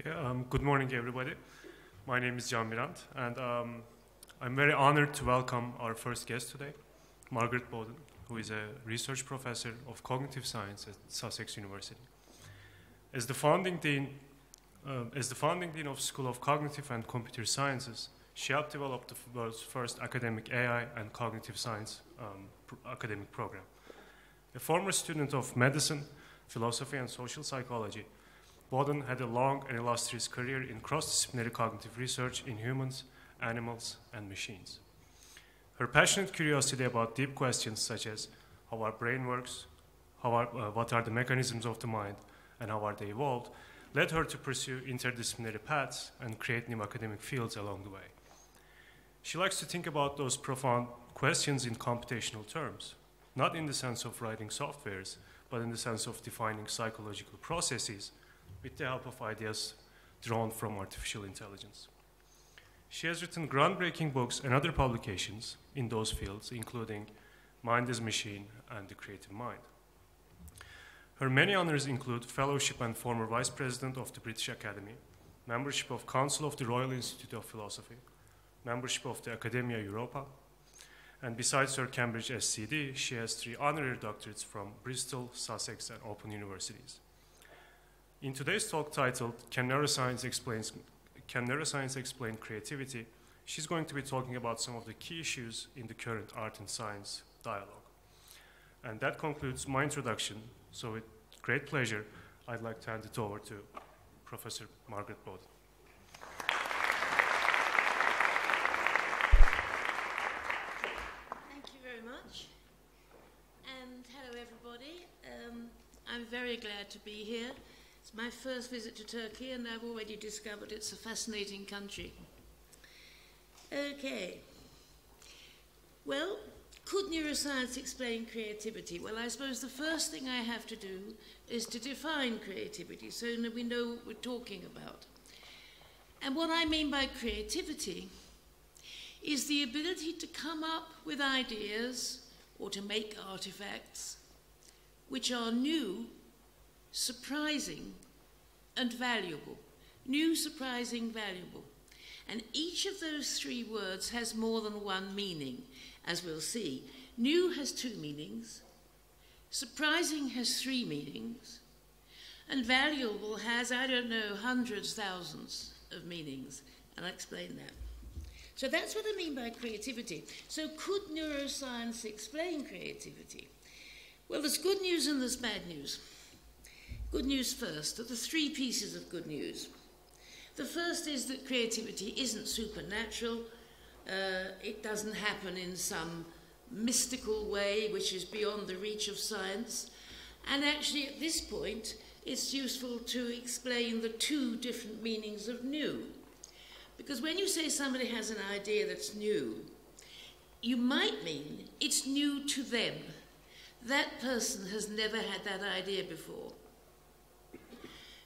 Okay, um, good morning, everybody. My name is Can Birant, and um, I'm very honored to welcome our first guest today, Margaret Boden, who is a research professor of cognitive science at Sussex University. As the founding dean, uh, as the founding dean of School of Cognitive and Computer Sciences, she helped develop the world's first academic AI and cognitive science um, pr academic program. A former student of medicine, philosophy, and social psychology, Boden had a long and illustrious career in cross-disciplinary cognitive research in humans, animals, and machines. Her passionate curiosity about deep questions such as how our brain works, are, uh, what are the mechanisms of the mind, and how are they evolved, led her to pursue interdisciplinary paths and create new academic fields along the way. She likes to think about those profound questions in computational terms, not in the sense of writing softwares, but in the sense of defining psychological processes with the help of ideas drawn from artificial intelligence. She has written groundbreaking books and other publications in those fields, including Mind as Machine and The Creative Mind. Her many honors include fellowship and former vice president of the British Academy, membership of the Council of the Royal Institute of Philosophy, membership of the Academia Europaea, and besides her Cambridge SCD, she has three honorary doctorates from Bristol, Sussex, and Open Universities. In today's talk titled Can Neuroscience, Can Neuroscience Explain Creativity? she's going to be talking about some of the key issues in the current art and science dialogue. And that concludes my introduction. So with great pleasure, I'd like to hand it over to Professor Margaret Boden. Thank you very much. And hello, everybody. Um, I'm very glad to be here. It's my first visit to Turkey, and I've already discovered it's a fascinating country. Okay. Well, could neuroscience explain creativity? Well, I suppose the first thing I have to do is to define creativity so that we know what we're talking about. And what I mean by creativity is the ability to come up with ideas or to make artifacts which are new surprising, and valuable. New, surprising, valuable. And each of those three words has more than one meaning, as we'll see. New has two meanings, surprising has three meanings, and valuable has, I don't know, hundreds, thousands of meanings. And I'll explain that. So that's what I mean by creativity. So, could neuroscience explain creativity? Well, there's good news and there's bad news. Good news first. There are three pieces of good news. The first is that creativity isn't supernatural. Uh, it doesn't happen in some mystical way which is beyond the reach of science. And actually, at this point, it's useful to explain the two different meanings of new. Because when you say somebody has an idea that's new, you might mean it's new to them. That person has never had that idea before.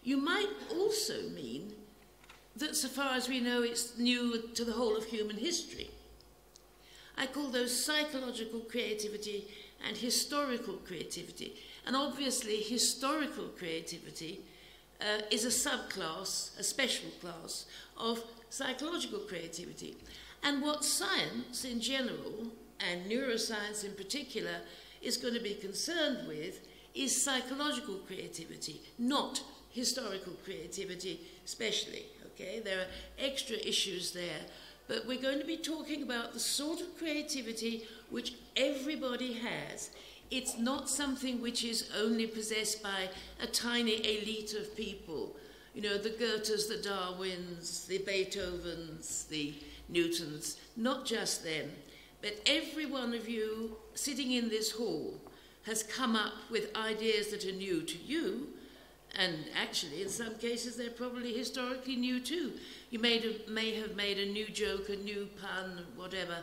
You might also mean that, so far as we know, it's new to the whole of human history. I call those psychological creativity and historical creativity. And obviously, historical creativity uh, is a subclass, a special class of psychological creativity. And what science in general, and neuroscience in particular, is going to be concerned with is psychological creativity, not historical creativity, especially. Okay, there are extra issues there, but we're going to be talking about the sort of creativity which everybody has. It's not something which is only possessed by a tiny elite of people. You know, the Goethes, the Darwins, the Beethovens, the Newtons, not just them, but every one of you sitting in this hall has come up with ideas that are new to you and actually, in some cases, they're probably historically new too. You may have, may have made a new joke, a new pun, whatever.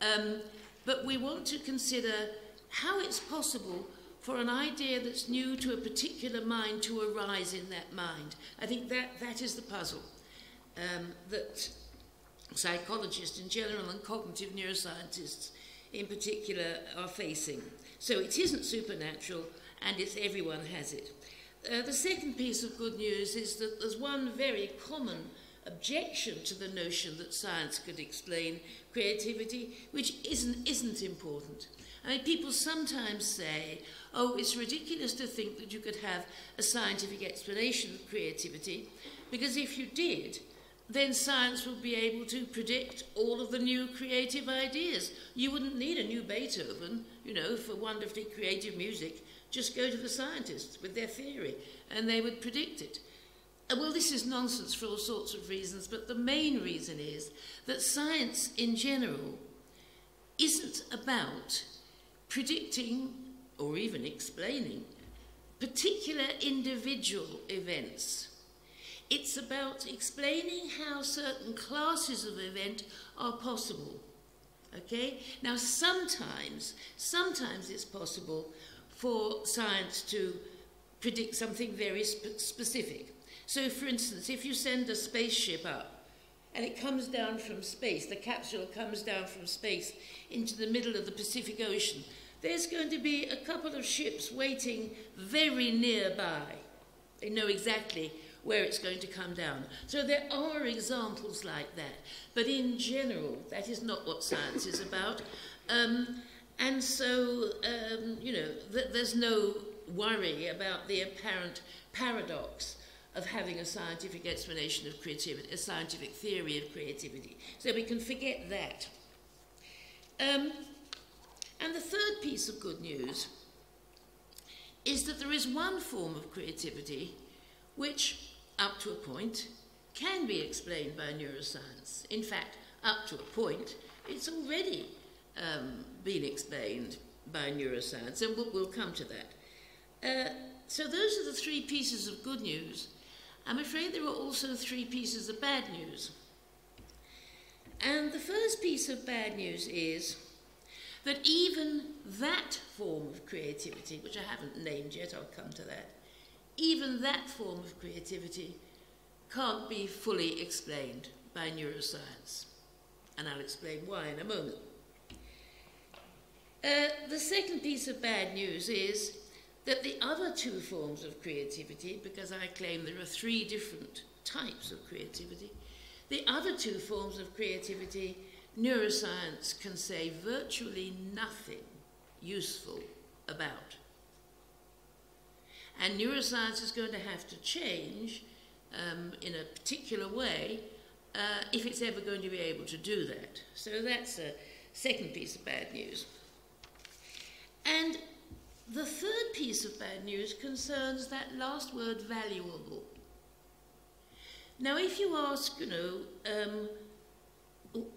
Um, but we want to consider how it's possible for an idea that's new to a particular mind to arise in that mind. I think that, that is the puzzle um, that psychologists in general and cognitive neuroscientists in particular are facing. So it isn't supernatural and it's everyone has it. Uh, the second piece of good news is that there's one very common objection to the notion that science could explain creativity, which isn't, isn't important. I mean, people sometimes say, oh, it's ridiculous to think that you could have a scientific explanation of creativity, because if you did, then science would be able to predict all of the new creative ideas. You wouldn't need a new Beethoven, you know, for wonderfully creative music. Just go to the scientists with their theory, and they would predict it. Uh, well, this is nonsense for all sorts of reasons, but the main reason is that science in general isn't about predicting or even explaining particular individual events. It's about explaining how certain classes of event are possible. Okay? Now, sometimes, sometimes it's possible for science to predict something very sp specific. So, for instance, if you send a spaceship up and it comes down from space, the capsule comes down from space into the middle of the Pacific Ocean, there's going to be a couple of ships waiting very nearby. They know exactly where it's going to come down. So there are examples like that. But in general, that is not what science is about. Um, and so, um, you know, th there's no worry about the apparent paradox of having a scientific explanation of creativity, a scientific theory of creativity. So we can forget that. Um, and the third piece of good news is that there is one form of creativity which, up to a point, can be explained by neuroscience. In fact, up to a point, it's already um, been explained by neuroscience, and we'll, we'll come to that. Uh, so those are the three pieces of good news. I'm afraid there are also three pieces of bad news. And the first piece of bad news is that even that form of creativity, which I haven't named yet, I'll come to that, even that form of creativity can't be fully explained by neuroscience. And I'll explain why in a moment. Uh, the second piece of bad news is that the other two forms of creativity, because I claim there are three different types of creativity, the other two forms of creativity neuroscience can say virtually nothing useful about. And neuroscience is going to have to change um, in a particular way uh, if it's ever going to be able to do that. So that's a second piece of bad news. And the third piece of bad news concerns that last word, valuable. Now, if you ask, you know, um,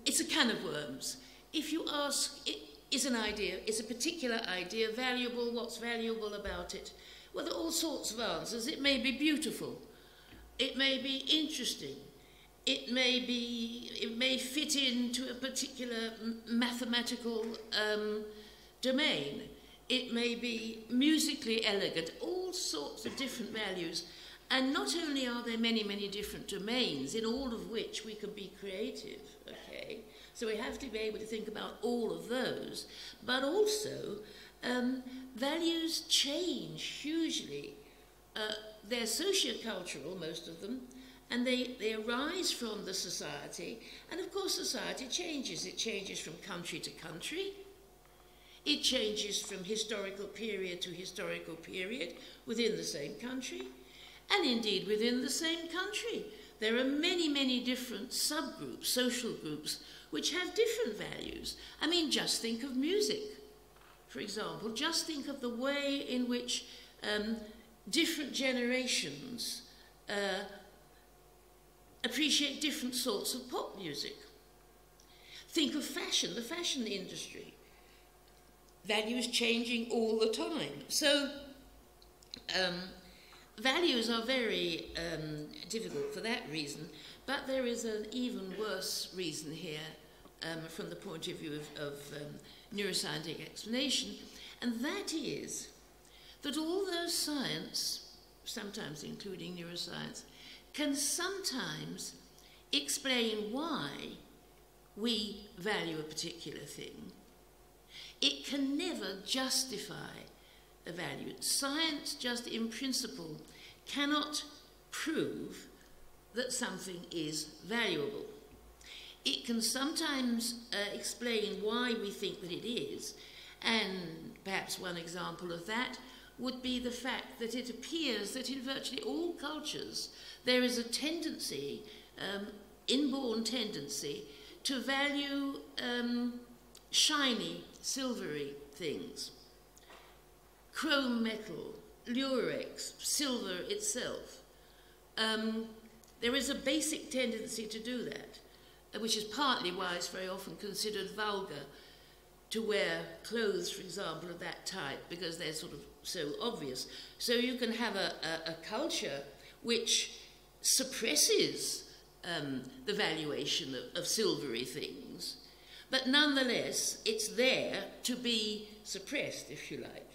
it's a can of worms. If you ask, is an idea, is a particular idea valuable? What's valuable about it? Well, there are all sorts of answers. It may be beautiful. It may be interesting. It may be, it may fit into a particular mathematical um, domain. It may be musically elegant, all sorts of different values. And not only are there many, many different domains in all of which we can be creative, okay? So we have to be able to think about all of those, but also um, values change hugely. Uh, they're sociocultural, most of them, and they, they arise from the society. And of course, society changes. It changes from country to country. It changes from historical period to historical period within the same country, and indeed within the same country. There are many, many different subgroups, social groups, which have different values. I mean, just think of music, for example. Just think of the way in which um, different generations uh, appreciate different sorts of pop music. Think of fashion, the fashion industry. Values changing all the time. So, um, values are very um, difficult for that reason, but there is an even worse reason here um, from the point of view of, of um, neuroscientific explanation, and that is that although science, sometimes including neuroscience, can sometimes explain why we value a particular thing, it can never justify a value. Science, just in principle, cannot prove that something is valuable. It can sometimes uh, explain why we think that it is, and perhaps one example of that would be the fact that it appears that in virtually all cultures there is a tendency, um, inborn tendency, to value um, shiny, silvery things. Chrome metal, lurex, silver itself. Um, there is a basic tendency to do that, uh, which is partly why it's very often considered vulgar to wear clothes, for example, of that type, because they're sort of so obvious. So you can have a, a, a culture which suppresses um, the valuation of, of silvery things, but nonetheless, it's there to be suppressed, if you like.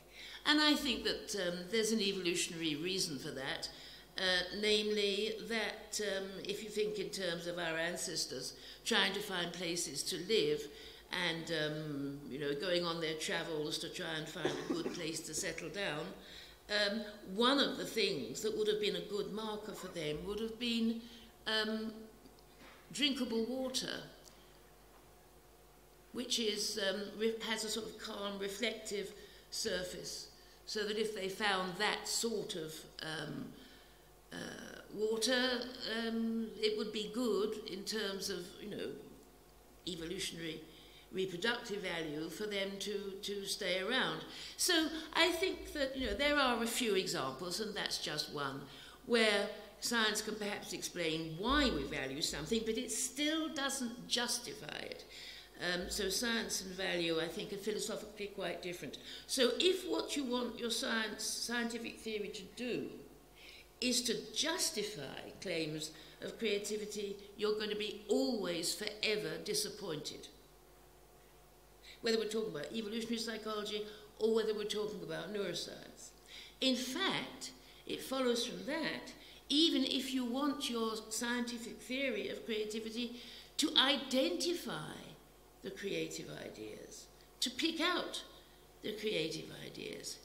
And I think that um, there's an evolutionary reason for that, uh, namely that um, if you think in terms of our ancestors trying to find places to live, and um, you know going on their travels to try and find a good place to settle down. Um, one of the things that would have been a good marker for them would have been um, drinkable water, which is um, has a sort of calm, reflective surface, so that if they found that sort of um, uh, water, um, it would be good in terms of you know evolutionary reproductive value for them to, to stay around. So I think that you know there are a few examples, and that's just one, where science can perhaps explain why we value something, but it still doesn't justify it. Um, so science and value, I think, are philosophically quite different. So if what you want your science, scientific theory to do is to justify claims of creativity, you're going to be always forever disappointed whether we're talking about evolutionary psychology or whether we're talking about neuroscience. In fact, it follows from that, even if you want your scientific theory of creativity to identify the creative ideas, to pick out the creative ideas,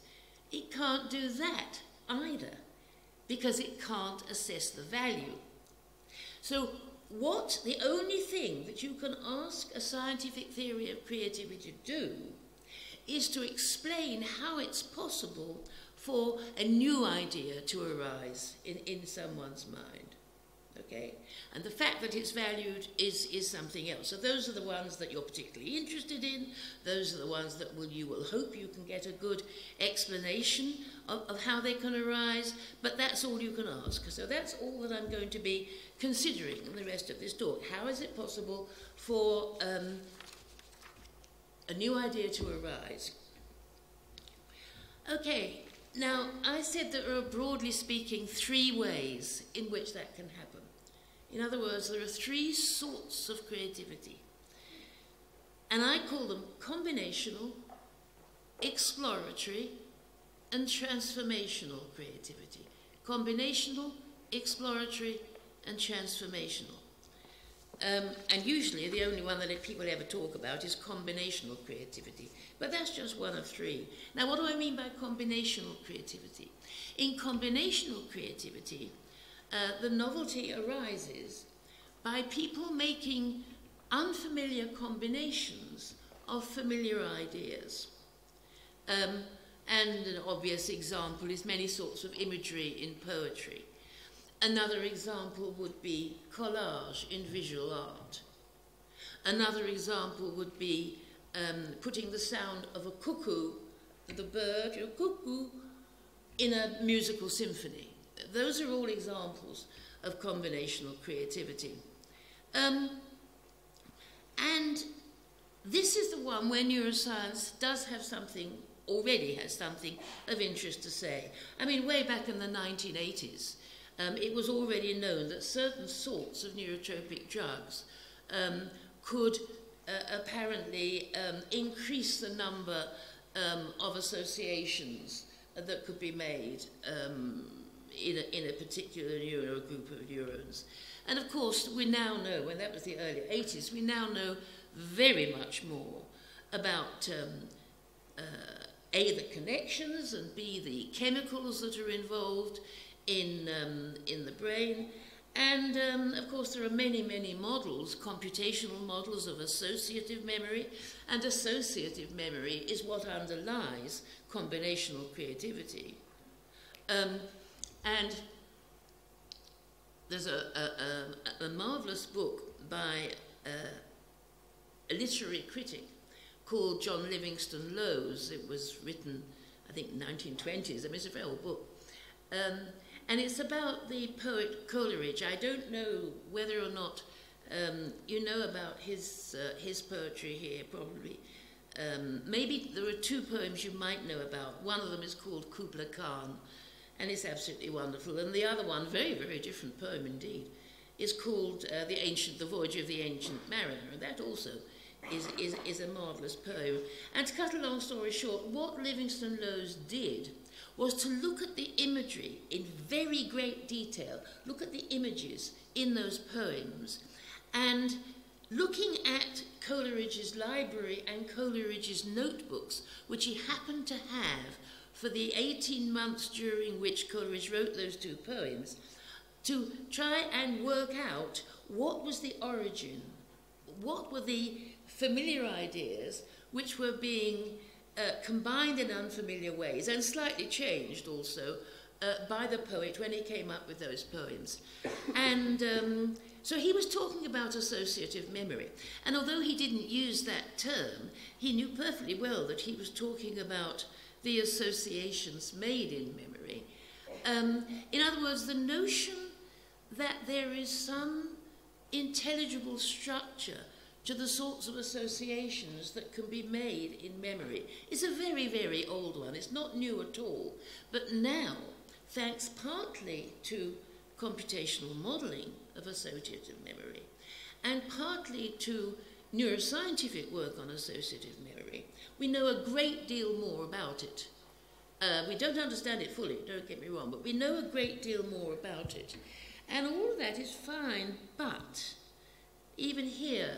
it can't do that either because it can't assess the value. So what the only thing that you can ask a scientific theory of creativity to do is to explain how it's possible for a new idea to arise in, in someone's mind. Okay? And the fact that it's valued is, is something else. So those are the ones that you're particularly interested in. Those are the ones that will, you will hope you can get a good explanation of, of how they can arise. But that's all you can ask. So that's all that I'm going to be considering in the rest of this talk. How is it possible for um, a new idea to arise? Okay, now I said there are broadly speaking three ways in which that can happen. In other words, there are three sorts of creativity. And I call them combinational, exploratory, and transformational creativity. Combinational, exploratory, and transformational. Um, and usually the only one that people ever talk about is combinational creativity. But that's just one of three. Now, what do I mean by combinational creativity? In combinational creativity, uh, the novelty arises by people making unfamiliar combinations of familiar ideas. Um, and an obvious example is many sorts of imagery in poetry. Another example would be collage in visual art. Another example would be um, putting the sound of a cuckoo, the bird, a cuckoo, in a musical symphony. Those are all examples of combinational creativity. Um, and this is the one where neuroscience does have something, already has something of interest to say. I mean, way back in the 1980s, um, it was already known that certain sorts of neurotropic drugs um, could uh, apparently um, increase the number um, of associations that could be made um, in a, in a particular neuro group of neurons. And of course, we now know, and that was the early 80s, we now know very much more about um, uh, A, the connections, and B, the chemicals that are involved in, um, in the brain. And um, of course, there are many, many models, computational models of associative memory, and associative memory is what underlies combinational creativity. Um, and there's a, a, a, a marvelous book by a literary critic called John Livingston Lowes. It was written, I think, 1920s. I mean, it's a very old book. Um, and it's about the poet Coleridge. I don't know whether or not um, you know about his, uh, his poetry here, probably. Um, maybe there are two poems you might know about. One of them is called Kubla Khan, and it's absolutely wonderful. And the other one, very, very different poem indeed, is called uh, the Ancient, the Voyage of the Ancient Mariner, and that also is, is, is a marvellous poem. And to cut a long story short, what Livingston Lowes did was to look at the imagery in very great detail, look at the images in those poems, and looking at Coleridge's library and Coleridge's notebooks, which he happened to have for the 18 months during which Coleridge wrote those two poems, to try and work out what was the origin, what were the familiar ideas which were being uh, combined in unfamiliar ways and slightly changed also uh, by the poet when he came up with those poems. And um, so he was talking about associative memory. And although he didn't use that term, he knew perfectly well that he was talking about the associations made in memory. Um, in other words, the notion that there is some intelligible structure to the sorts of associations that can be made in memory is a very, very old one. It's not new at all. But now, thanks partly to computational modeling of associative memory and partly to neuroscientific work on associative we know a great deal more about it. Uh, we don't understand it fully, don't get me wrong, but we know a great deal more about it. And all of that is fine, but even here,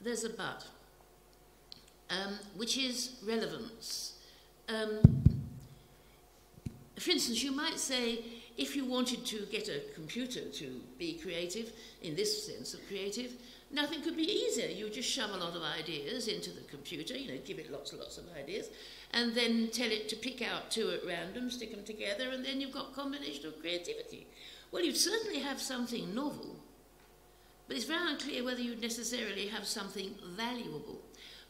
there's a but, um, which is relevance. Um, for instance, you might say, if you wanted to get a computer to be creative, in this sense of creative, nothing could be easier. You just shove a lot of ideas into the computer, you know, give it lots and lots of ideas, and then tell it to pick out two at random, stick them together, and then you've got combinational creativity. Well, you'd certainly have something novel, but it's very unclear whether you'd necessarily have something valuable.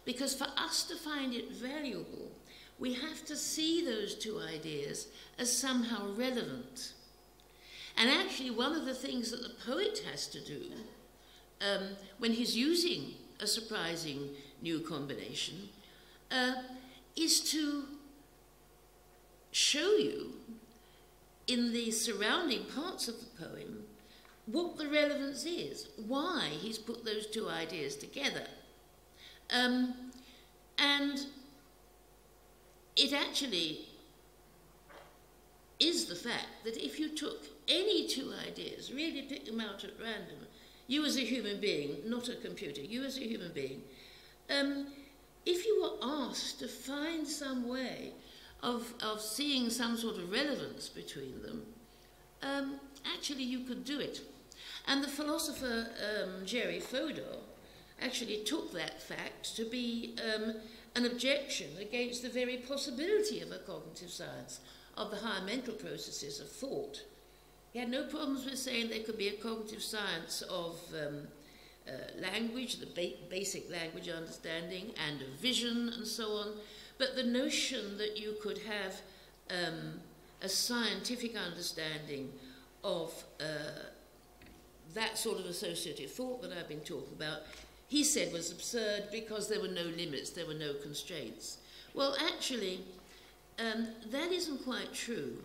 Because for us to find it valuable, we have to see those two ideas as somehow relevant. And actually, one of the things that the poet has to do um, when he's using a surprising new combination uh, is to show you in the surrounding parts of the poem what the relevance is, why he's put those two ideas together. Um, and it actually is the fact that if you took any two ideas, really pick them out at random, you as a human being, not a computer, you as a human being, um, if you were asked to find some way of, of seeing some sort of relevance between them, um, actually you could do it. And the philosopher um, Jerry Fodor actually took that fact to be um, an objection against the very possibility of a cognitive science of the higher mental processes of thought. He had no problems with saying there could be a cognitive science of um, uh, language, the ba basic language understanding, and of vision, and so on. But the notion that you could have um, a scientific understanding of uh, that sort of associative thought that I've been talking about, he said was absurd because there were no limits, there were no constraints. Well, actually, um, that isn't quite true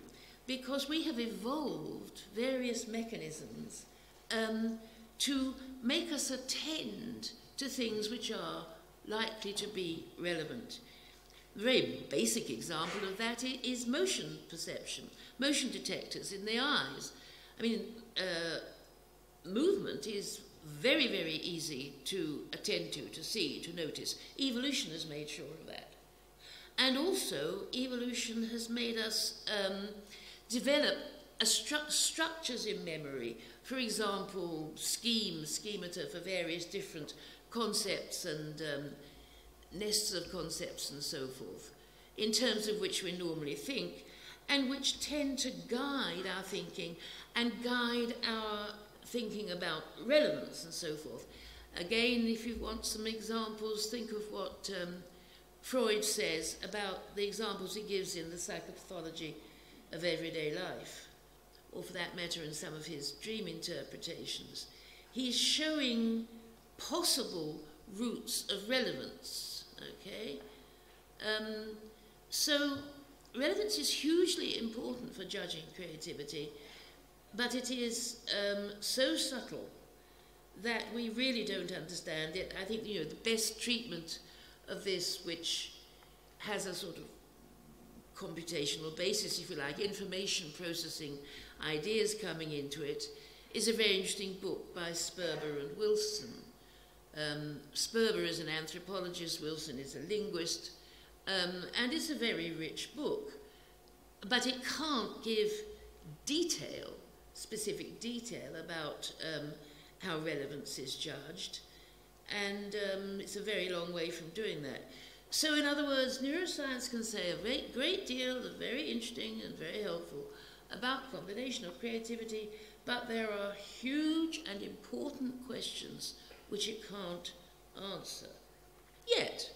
because we have evolved various mechanisms um, to make us attend to things which are likely to be relevant. A very basic example of that is motion perception, motion detectors in the eyes. I mean, uh, movement is very, very easy to attend to, to see, to notice. Evolution has made sure of that. And also, evolution has made us um, develop stru- structures in memory. For example, schemes, schemata for various different concepts and um, nests of concepts and so forth, in terms of which we normally think, and which tend to guide our thinking and guide our thinking about relevance and so forth. Again, if you want some examples, think of what um, Freud says about the examples he gives in the psychopathology of everyday life, or for that matter, in some of his dream interpretations. He's showing possible routes of relevance, okay? Um, so, relevance is hugely important for judging creativity, but it is um, so subtle that we really don't understand it. I think you know the best treatment of this, which has a sort of computational basis, if you like, information processing, ideas coming into it, is a very interesting book by Sperber and Wilson. Um, Sperber is an anthropologist, Wilson is a linguist, um, and it's a very rich book. But it can't give detail, specific detail about um, how relevance is judged, and um, it's a very long way from doing that. So, in other words, neuroscience can say a great, great deal of very interesting and very helpful about combinational creativity, but there are huge and important questions which it can't answer. Yet,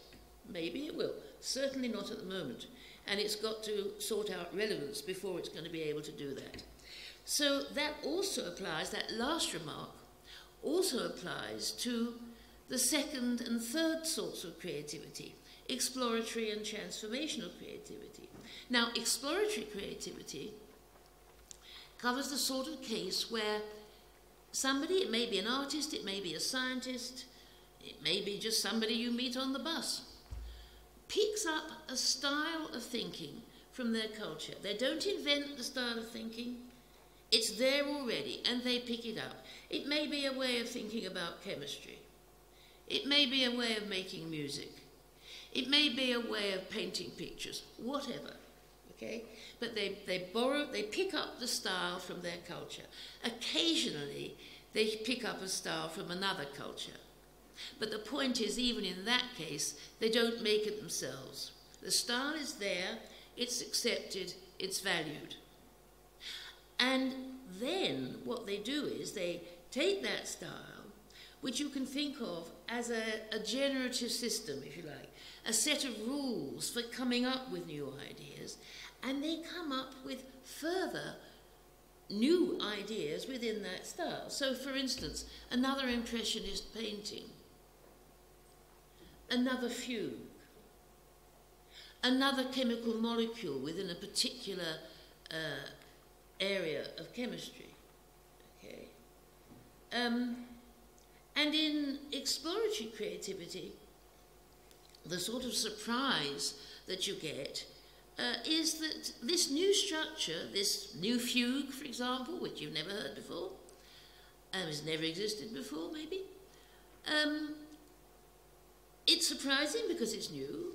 maybe it will. Certainly not at the moment. And it's got to sort out relevance before it's going to be able to do that. So that also applies, that last remark also applies to the second and third sorts of creativity exploratory and transformational creativity. Now, exploratory creativity covers the sort of case where somebody, it may be an artist, it may be a scientist, it may be just somebody you meet on the bus, picks up a style of thinking from their culture. They don't invent the style of thinking, it's there already, and they pick it up. It may be a way of thinking about chemistry. It may be a way of making music. It may be a way of painting pictures, whatever. Okay? But they, they borrow, they pick up the style from their culture. Occasionally, they pick up a style from another culture. But the point is, even in that case, they don't make it themselves. The style is there, it's accepted, it's valued. And then what they do is they take that style, which you can think of as a, a generative system, if you like, a set of rules for coming up with new ideas, and they come up with further new ideas within that style. So, for instance, another impressionist painting, another fugue, another chemical molecule within a particular uh, area of chemistry. Okay, um, and in exploratory creativity, the sort of surprise that you get uh, is that this new structure, this new fugue, for example, which you've never heard before, um, has never existed before, maybe, um, it's surprising because it's new,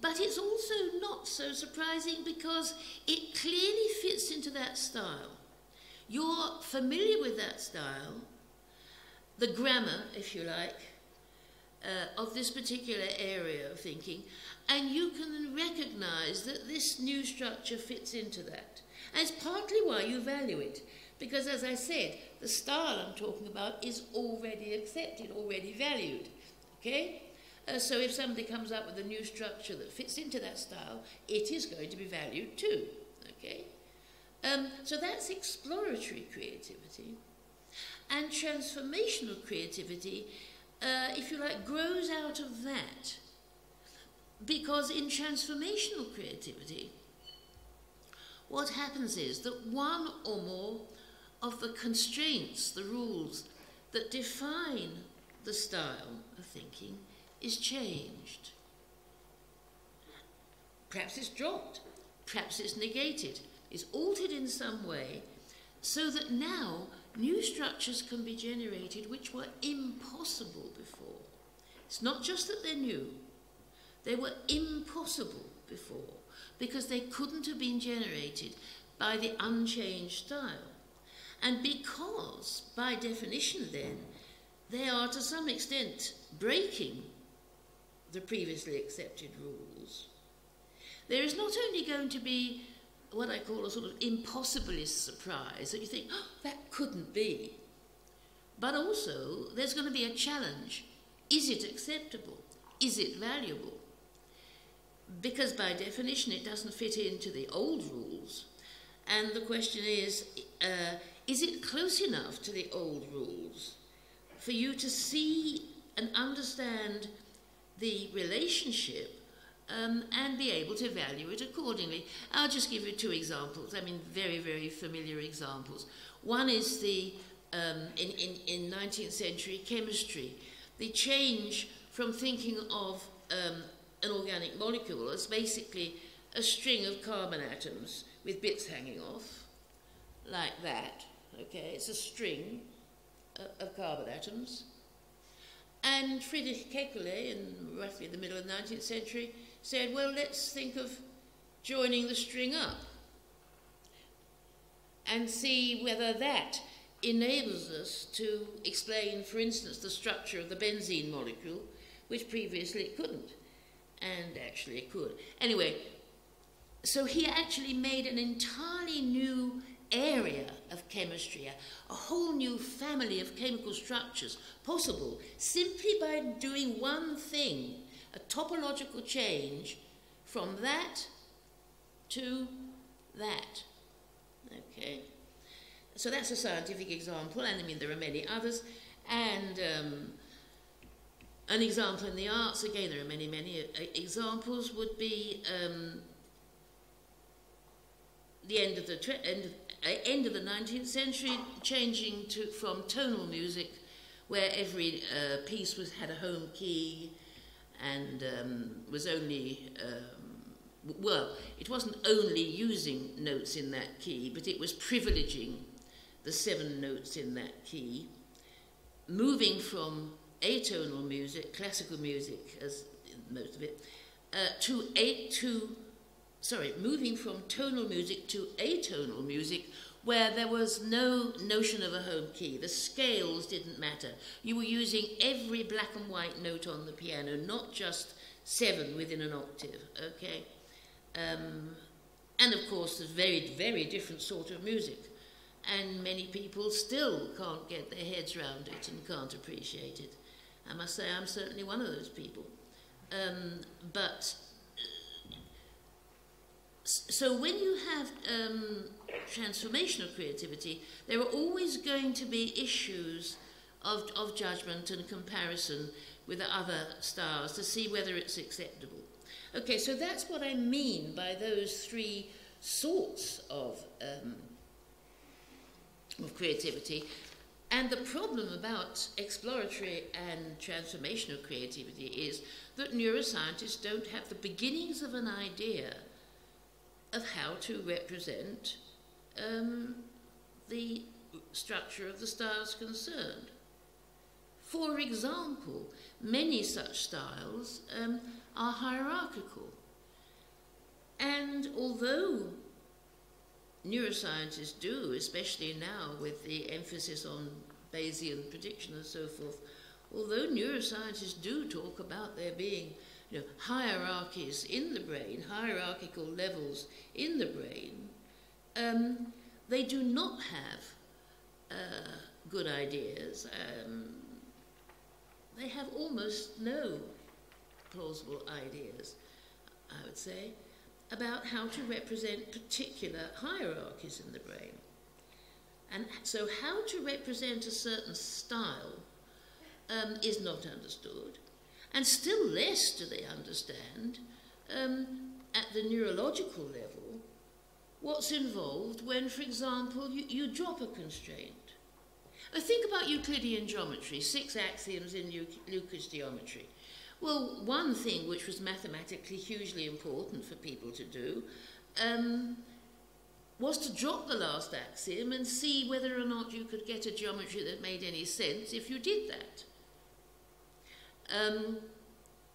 but it's also not so surprising because it clearly fits into that style. You're familiar with that style, the grammar, if you like, uh, of this particular area of thinking, and you can recognize that this new structure fits into that. And it's partly why you value it, because as I said, the style I'm talking about is already accepted, already valued. Okay? Uh, so if somebody comes up with a new structure that fits into that style, it is going to be valued too. Okay? Um, so that's exploratory creativity. And transformational creativity uh, if you like, grows out of that. Because in transformational creativity, what happens is that one or more of the constraints, the rules that define the style of thinking is changed. Perhaps it's dropped, perhaps it's negated, it's altered in some way, so that now new structures can be generated which were impossible before. It's not just that they're new, They were impossible before because they couldn't have been generated by the unchanged style. And because, by definition, then, they are to some extent breaking the previously accepted rules, there is not only going to be what I call a sort of impossibilist surprise that you think, oh, that couldn't be, but also there's going to be a challenge. Is it acceptable? Is it valuable? Because by definition it doesn't fit into the old rules. And the question is, uh, is it close enough to the old rules for you to see and understand the relationship um, and be able to value it accordingly. I'll just give you two examples. I mean, very, very familiar examples. One is the, um, in, in, in 19th century chemistry, the change from thinking of um, an organic molecule as basically a string of carbon atoms with bits hanging off, like that. Okay, it's a string of carbon atoms. And Friedrich Kekule, in roughly the middle of the 19th century, said, well, let's think of joining the string up and see whether that enables us to explain, for instance, the structure of the benzene molecule, which previously it couldn't. And actually it could. Anyway, so he actually made an entirely new area of chemistry, a, a whole new family of chemical structures possible simply by doing one thing, a topological change from that to that. Okay? So that's a scientific example, and I mean there are many others. And um, an example in the arts, again, there are many, many uh, examples, would be um, the end of the end of, uh, end of the 19th century, changing to from tonal music, where every uh, piece was had a home key, and um, was only um, well, it wasn't only using notes in that key, but it was privileging the seven notes in that key, moving from atonal music, classical music, as most of it, uh, to eight to sorry, moving from tonal music to atonal music, where there was no notion of a home key. The scales didn't matter. You were using every black and white note on the piano, not just seven within an octave, okay? Um, and of course, there's very, very different sort of music. And many people still can't get their heads around it and can't appreciate it. I must say, I'm certainly one of those people. Um, but so when you have um, transformational creativity, there are always going to be issues of, of judgment and comparison with other styles to see whether it's acceptable. Okay, so that's what I mean by those three sorts of, um, of creativity. And the problem about exploratory and transformational creativity is that neuroscientists don't have the beginnings of an idea of how to represent um, the structure of the styles concerned. For example, many such styles um, are hierarchical. And although neuroscientists do, especially now with the emphasis on Bayesian prediction and so forth, although neuroscientists do talk about there being you know, hierarchies in the brain, hierarchical levels in the brain, um, they do not have uh, good ideas. Um, they have almost no plausible ideas, I would say, about how to represent particular hierarchies in the brain. And so, how to represent a certain style um, is not understood. And still less do they understand um, at the neurological level what's involved when, for example, you, you drop a constraint. Now think about Euclidean geometry, six axioms in Euclid's geometry. Well, one thing which was mathematically hugely important for people to do um, was to drop the last axiom and see whether or not you could get a geometry that made any sense if you did that. Um,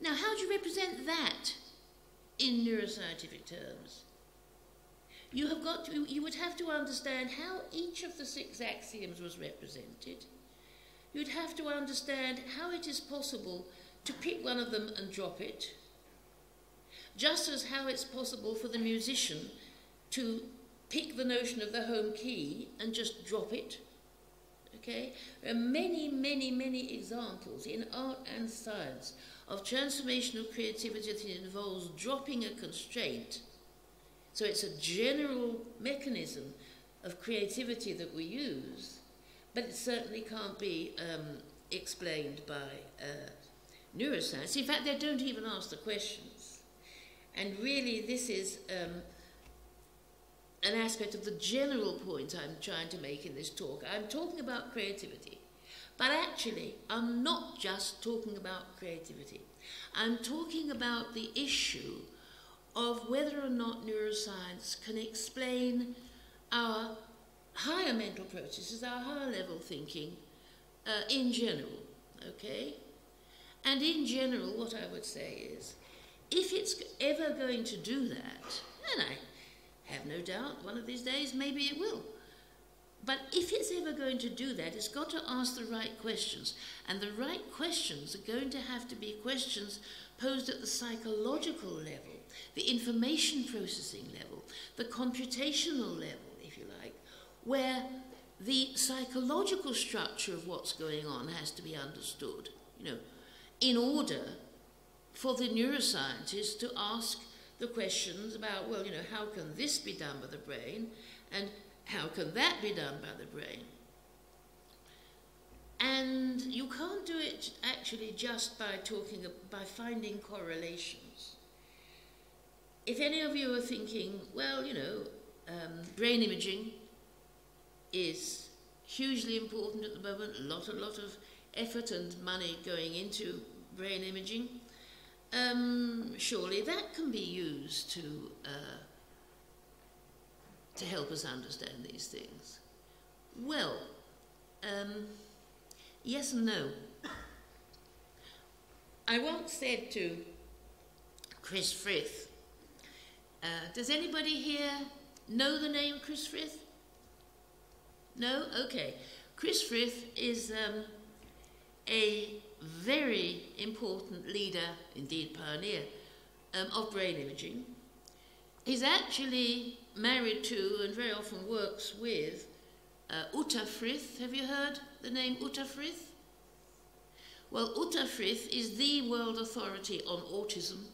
Now, how do you represent that in neuroscientific terms? You have got to, you would have to understand how each of the six axioms was represented. You'd have to understand how it is possible to pick one of them and drop it, just as how it's possible for the musician to pick the notion of the home key and just drop it. Okay? There are many, many, many examples in art and science of transformational creativity that involves dropping a constraint. So it's a general mechanism of creativity that we use, but it certainly can't be um, explained by uh, neuroscience. In fact, they don't even ask the questions. And really, this is um, an aspect of the general point I'm trying to make in this talk. I'm talking about creativity. But actually, I'm not just talking about creativity. I'm talking about the issue of whether or not neuroscience can explain our higher mental processes, our higher level thinking uh, in general. Okay? And in general, what I would say is if it's ever going to do that, and I have no doubt one of these days maybe it will. But if it's ever going to do that, it's got to ask the right questions. And the right questions are going to have to be questions posed at the psychological level, the information processing level, the computational level, if you like, where the psychological structure of what's going on has to be understood, you know, in order for the neuroscientist to ask the questions about, well, you know, how can this be done by the brain? And how can that be done by the brain? And you can't do it actually just by talking, by finding correlations. If any of you are thinking, well, you know, um, brain imaging is hugely important at the moment, a lot, a lot of effort and money going into brain imaging, um, surely that can be used to uh, to help us understand these things? Well, um, yes and no. I once said to Chris Frith, uh, does anybody here know the name Chris Frith? No? Okay. Chris Frith is um, a very important leader, indeed pioneer, um, of brain imaging. He's actually married to and very often works with uh, Uta Frith. Have you heard the name Uta Frith? Well, Uta Frith is the world authority on autism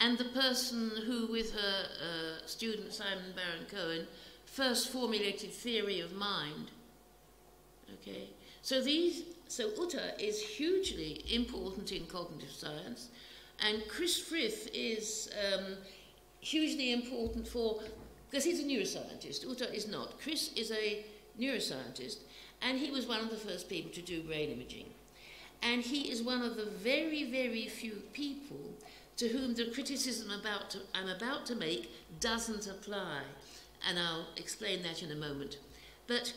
and the person who, with her uh, student Simon Baron Cohen, first formulated theory of mind. Okay, so these, so Uta is hugely important in cognitive science, and Chris Frith is um, hugely important for, because he's a neuroscientist, Uta is not. Chris is a neuroscientist, and he was one of the first people to do brain imaging. And he is one of the very, very few people to whom the criticism about to, I'm about to make doesn't apply. And I'll explain that in a moment. But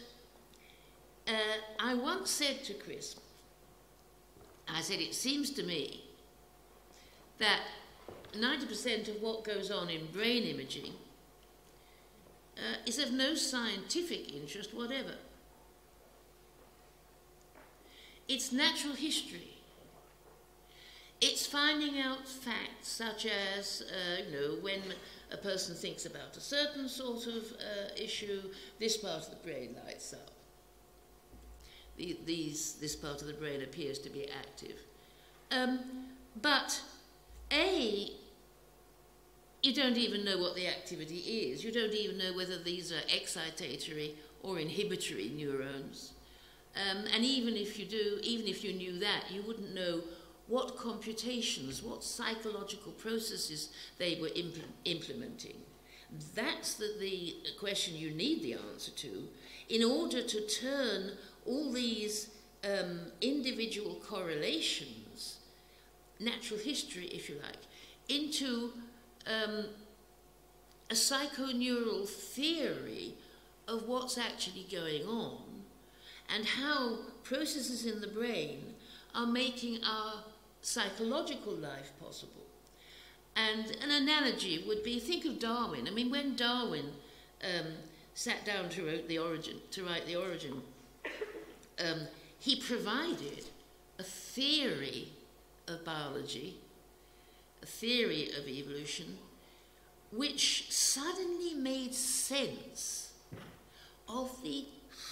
uh, I once said to Chris, I said, it seems to me that 90% of what goes on in brain imaging uh, is of no scientific interest whatever. It's natural history. It's finding out facts such as, uh, you know, when a person thinks about a certain sort of uh, issue, this part of the brain lights up. The, these, this part of the brain appears to be active. Um, but A, you don't even know what the activity is. You don't even know whether these are excitatory or inhibitory neurons. Um, and even if you do, even if you knew that, you wouldn't know what computations, what psychological processes they were impl implementing. That's the, the question you need the answer to in order to turn all these um, individual correlations, natural history, if you like, into um, a psychoneural theory of what's actually going on and how processes in the brain are making our psychological life possible. And an analogy would be think of Darwin. I mean, when Darwin um, sat down to origin, to write the origin, um, he provided a theory of biology, a theory of evolution, which suddenly made sense of the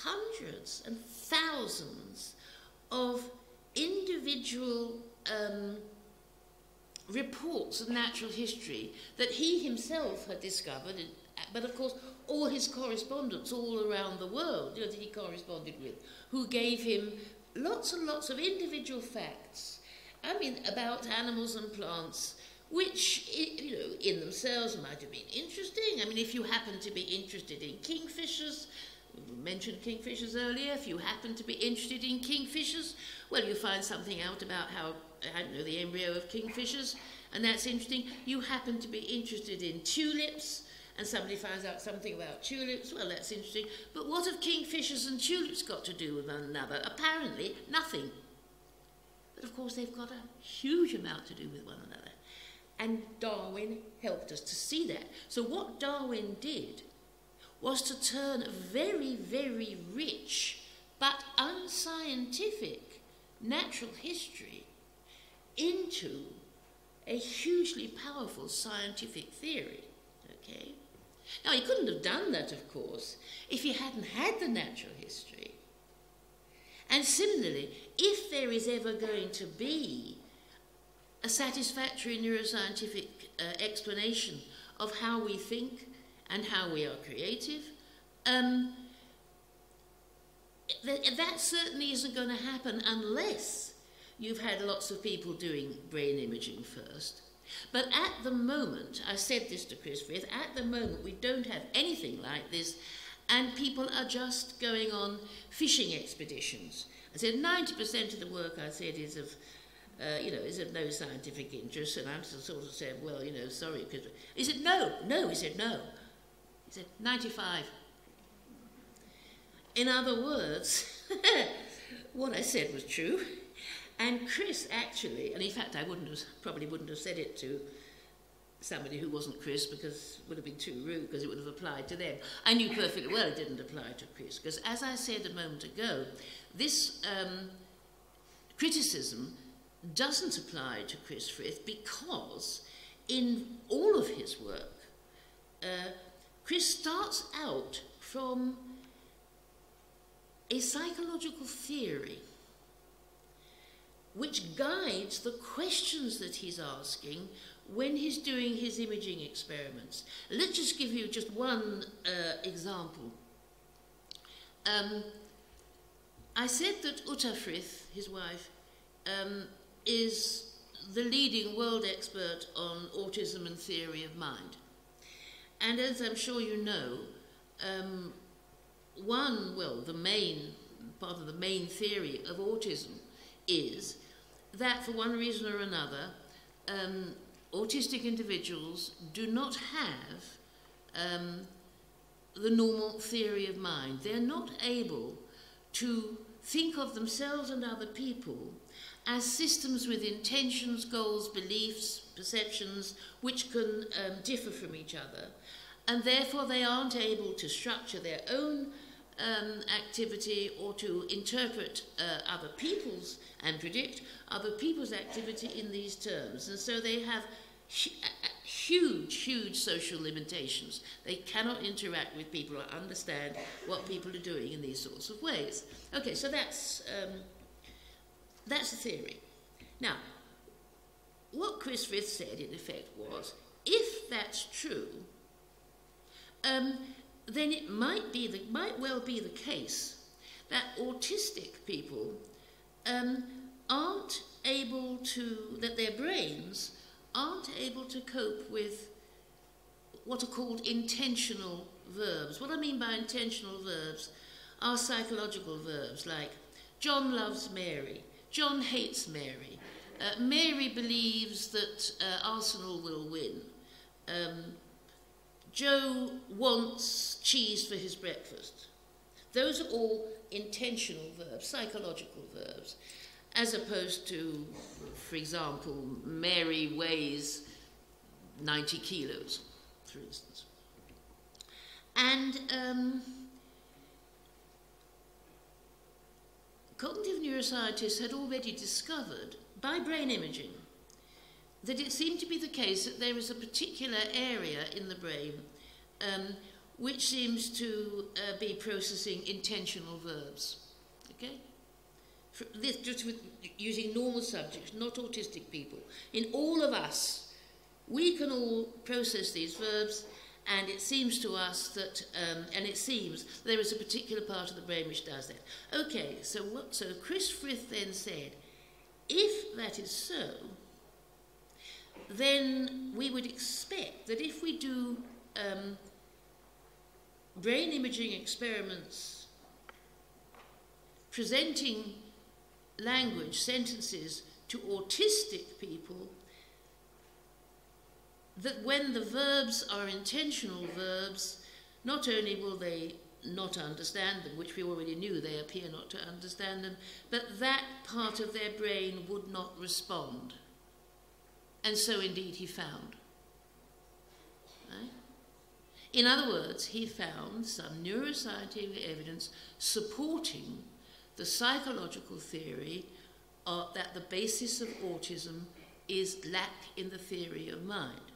hundreds and thousands of individual um, reports of natural history that he himself had discovered, but of course, all his correspondents all around the world you know, that he corresponded with, who gave him lots and lots of individual facts. I mean, about animals and plants, which, you know, in themselves might have been interesting. I mean, if you happen to be interested in kingfishers, mentioned kingfishers earlier, if you happen to be interested in kingfishers, well, you find something out about how, I don't know, the embryo of kingfishers, and that's interesting. You happen to be interested in tulips, and somebody finds out something about tulips, well, that's interesting. But what have kingfishers and tulips got to do with one another? Apparently, nothing. But of course, they've got a huge amount to do with one another. And Darwin helped us to see that. So, what Darwin did was to turn a very, very rich but unscientific natural history into a hugely powerful scientific theory. Okay? Now, he couldn't have done that, of course, if he hadn't had the natural history. And similarly, if there is ever going to be a satisfactory neuroscientific uh, explanation of how we think and how we are creative, um, th- that certainly isn't going to happen unless you've had lots of people doing brain imaging first. But at the moment, I said this to Chris Frith, at the moment we don't have anything like this, and people are just going on fishing expeditions. I said 90% of the work I said is of, uh, you know, is of no scientific interest, and I'm sort of saying, well, you know, sorry, because he said no, no, he said no, he said 95. In other words, what I said was true. And Chris actually, and in fact I wouldn't have, probably wouldn't have said it to somebody who wasn't Chris because it would have been too rude because it would have applied to them. I knew perfectly well it didn't apply to Chris because as I said a moment ago, this um, criticism doesn't apply to Chris Frith because in all of his work, uh, Chris starts out from a psychological theory which guides the questions that he's asking when he's doing his imaging experiments. Let's just give you just one uh, example. Um, I said that Uta Frith, his wife, um, is the leading world expert on autism and theory of mind. And as I'm sure you know, um, one, well, the main part of the main theory of autism is that for one reason or another, um, autistic individuals do not have um, the normal theory of mind. They're not able to think of themselves and other people as systems with intentions, goals, beliefs, perceptions, which can um, differ from each other. And therefore, they aren't able to structure their own um, activity or to interpret uh, other people's and predict other people's activity in these terms. And so they have huge, huge social limitations. They cannot interact with people or understand what people are doing in these sorts of ways. Okay, so that's, um, that's the theory. Now, what Chris Frith said, in effect, was if that's true, um, then it might be the, might well be the case that autistic people um, aren't able to that their brains aren't able to cope with what are called intentional verbs. What I mean by intentional verbs are psychological verbs like John loves Mary, John hates Mary, uh, Mary believes that uh, Arsenal will win. Um, Joe wants cheese for his breakfast. Those are all intentional verbs, psychological verbs. as opposed to, for example, Mary weighs 90 kilos, for instance. And um, cognitive neuroscientists had already discovered by brain imaging that it seemed to be the case that there is a particular area in the brain um, which seems to uh, be processing intentional verbs. Okay? For this, just with using normal subjects, not autistic people. In all of us, we can all process these verbs, and it seems to us that, um, and it seems there is a particular part of the brain which does that. Okay, so what? So Chris Frith then said, if that is so, then we would expect that if we do um, brain imaging experiments presenting language, sentences to autistic people, that when the verbs are intentional verbs, not only will they not understand them, which we already knew they appear not to understand them, but that part of their brain would not respond. And so indeed he found. Right? In other words, he found some neuroscientific evidence supporting the psychological theory uh, that the basis of autism is lack in the theory of mind.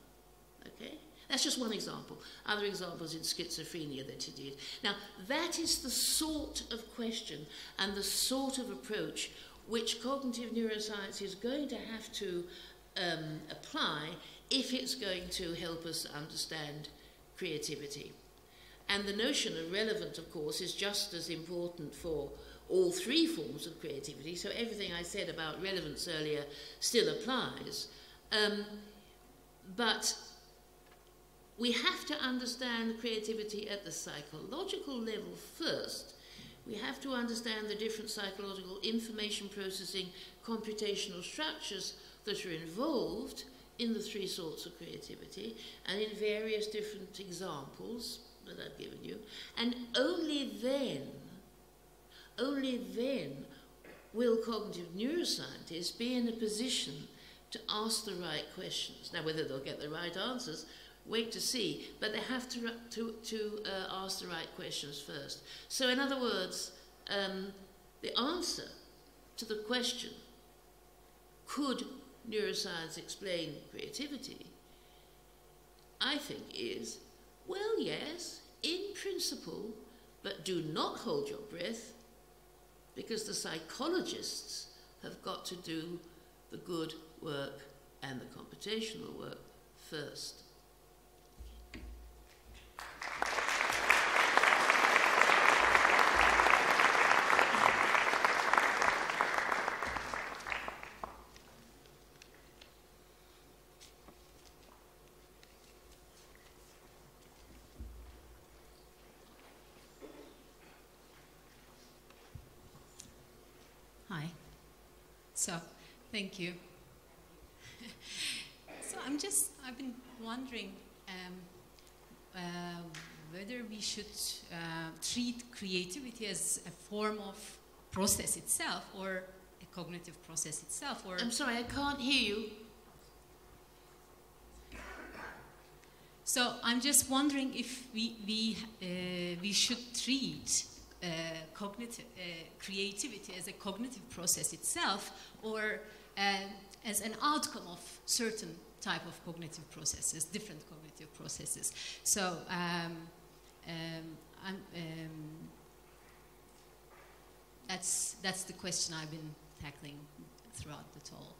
Okay? That's just one example. Other examples in schizophrenia that he did. Now, that is the sort of question and the sort of approach which cognitive neuroscience is going to have to um, apply if it's going to help us understand creativity. And the notion of relevant, of course, is just as important for all three forms of creativity. So everything I said about relevance earlier still applies. Um, but we have to understand creativity at the psychological level first. We have to understand the different psychological information processing computational structures that are involved in the three sorts of creativity and in various different examples that I've given you. And only then, only then will cognitive neuroscientists be in a position to ask the right questions. Now, whether they'll get the right answers, wait to see, but they have to, to, to uh, ask the right questions first. So, in other words, um, the answer to the question, could neuroscience explain creativity, I think is, well, yes, in principle, but do not hold your breath because the psychologists have got to do the good work and the computational work first. So, thank you. so, I'm just, I've been wondering um, uh, whether we should uh, treat creativity as a form of process itself or a cognitive process itself or I'm sorry I can't hear you so I'm just wondering if we we uh, we should treat uh, cognitive uh, creativity as a cognitive process itself or uh, as an outcome of certain type of cognitive processes, different cognitive processes. So um, um, um, that's that's the question I've been tackling throughout the talk.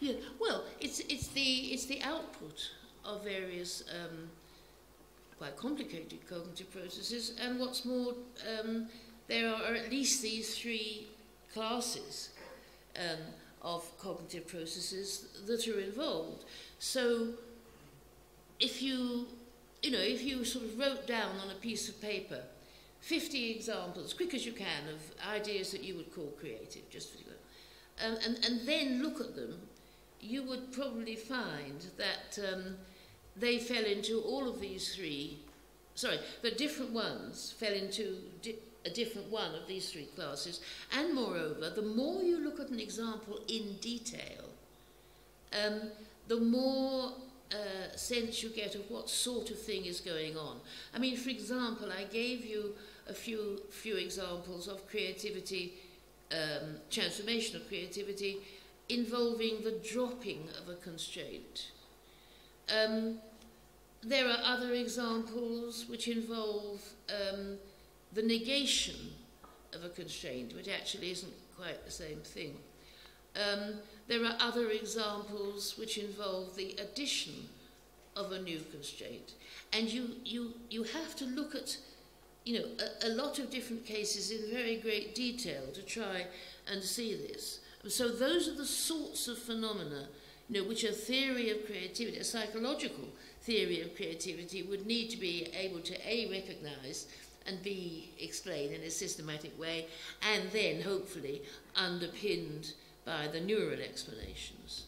Yeah, well, it's it's the it's the output of various um, quite complicated cognitive processes, and what's more, um, there are at least these three classes um, of cognitive processes that are involved. So, if you, you know, if you sort of wrote down on a piece of paper 50 examples, quick as you can, of ideas that you would call creative, just for um, and, and then look at them, you would probably find that um, they fell into all of these three, sorry, but different ones fell into di a different one of these three classes. And moreover, the more you look at an example in detail, um, the more uh, sense you get of what sort of thing is going on. I mean, for example, I gave you a few, few examples of creativity, um, transformational creativity, involving the dropping of a constraint. Um, there are other examples which involve um, the negation of a constraint, which actually isn't quite the same thing. Um, there are other examples which involve the addition of a new constraint. And you, you, you have to look at you know, a, a lot of different cases in very great detail to try and see this. So those are the sorts of phenomena you know, which a theory of creativity, a psychological theory of creativity, would need to be able to A, recognize and B, explain in a systematic way, and then hopefully underpinned by the neural explanations.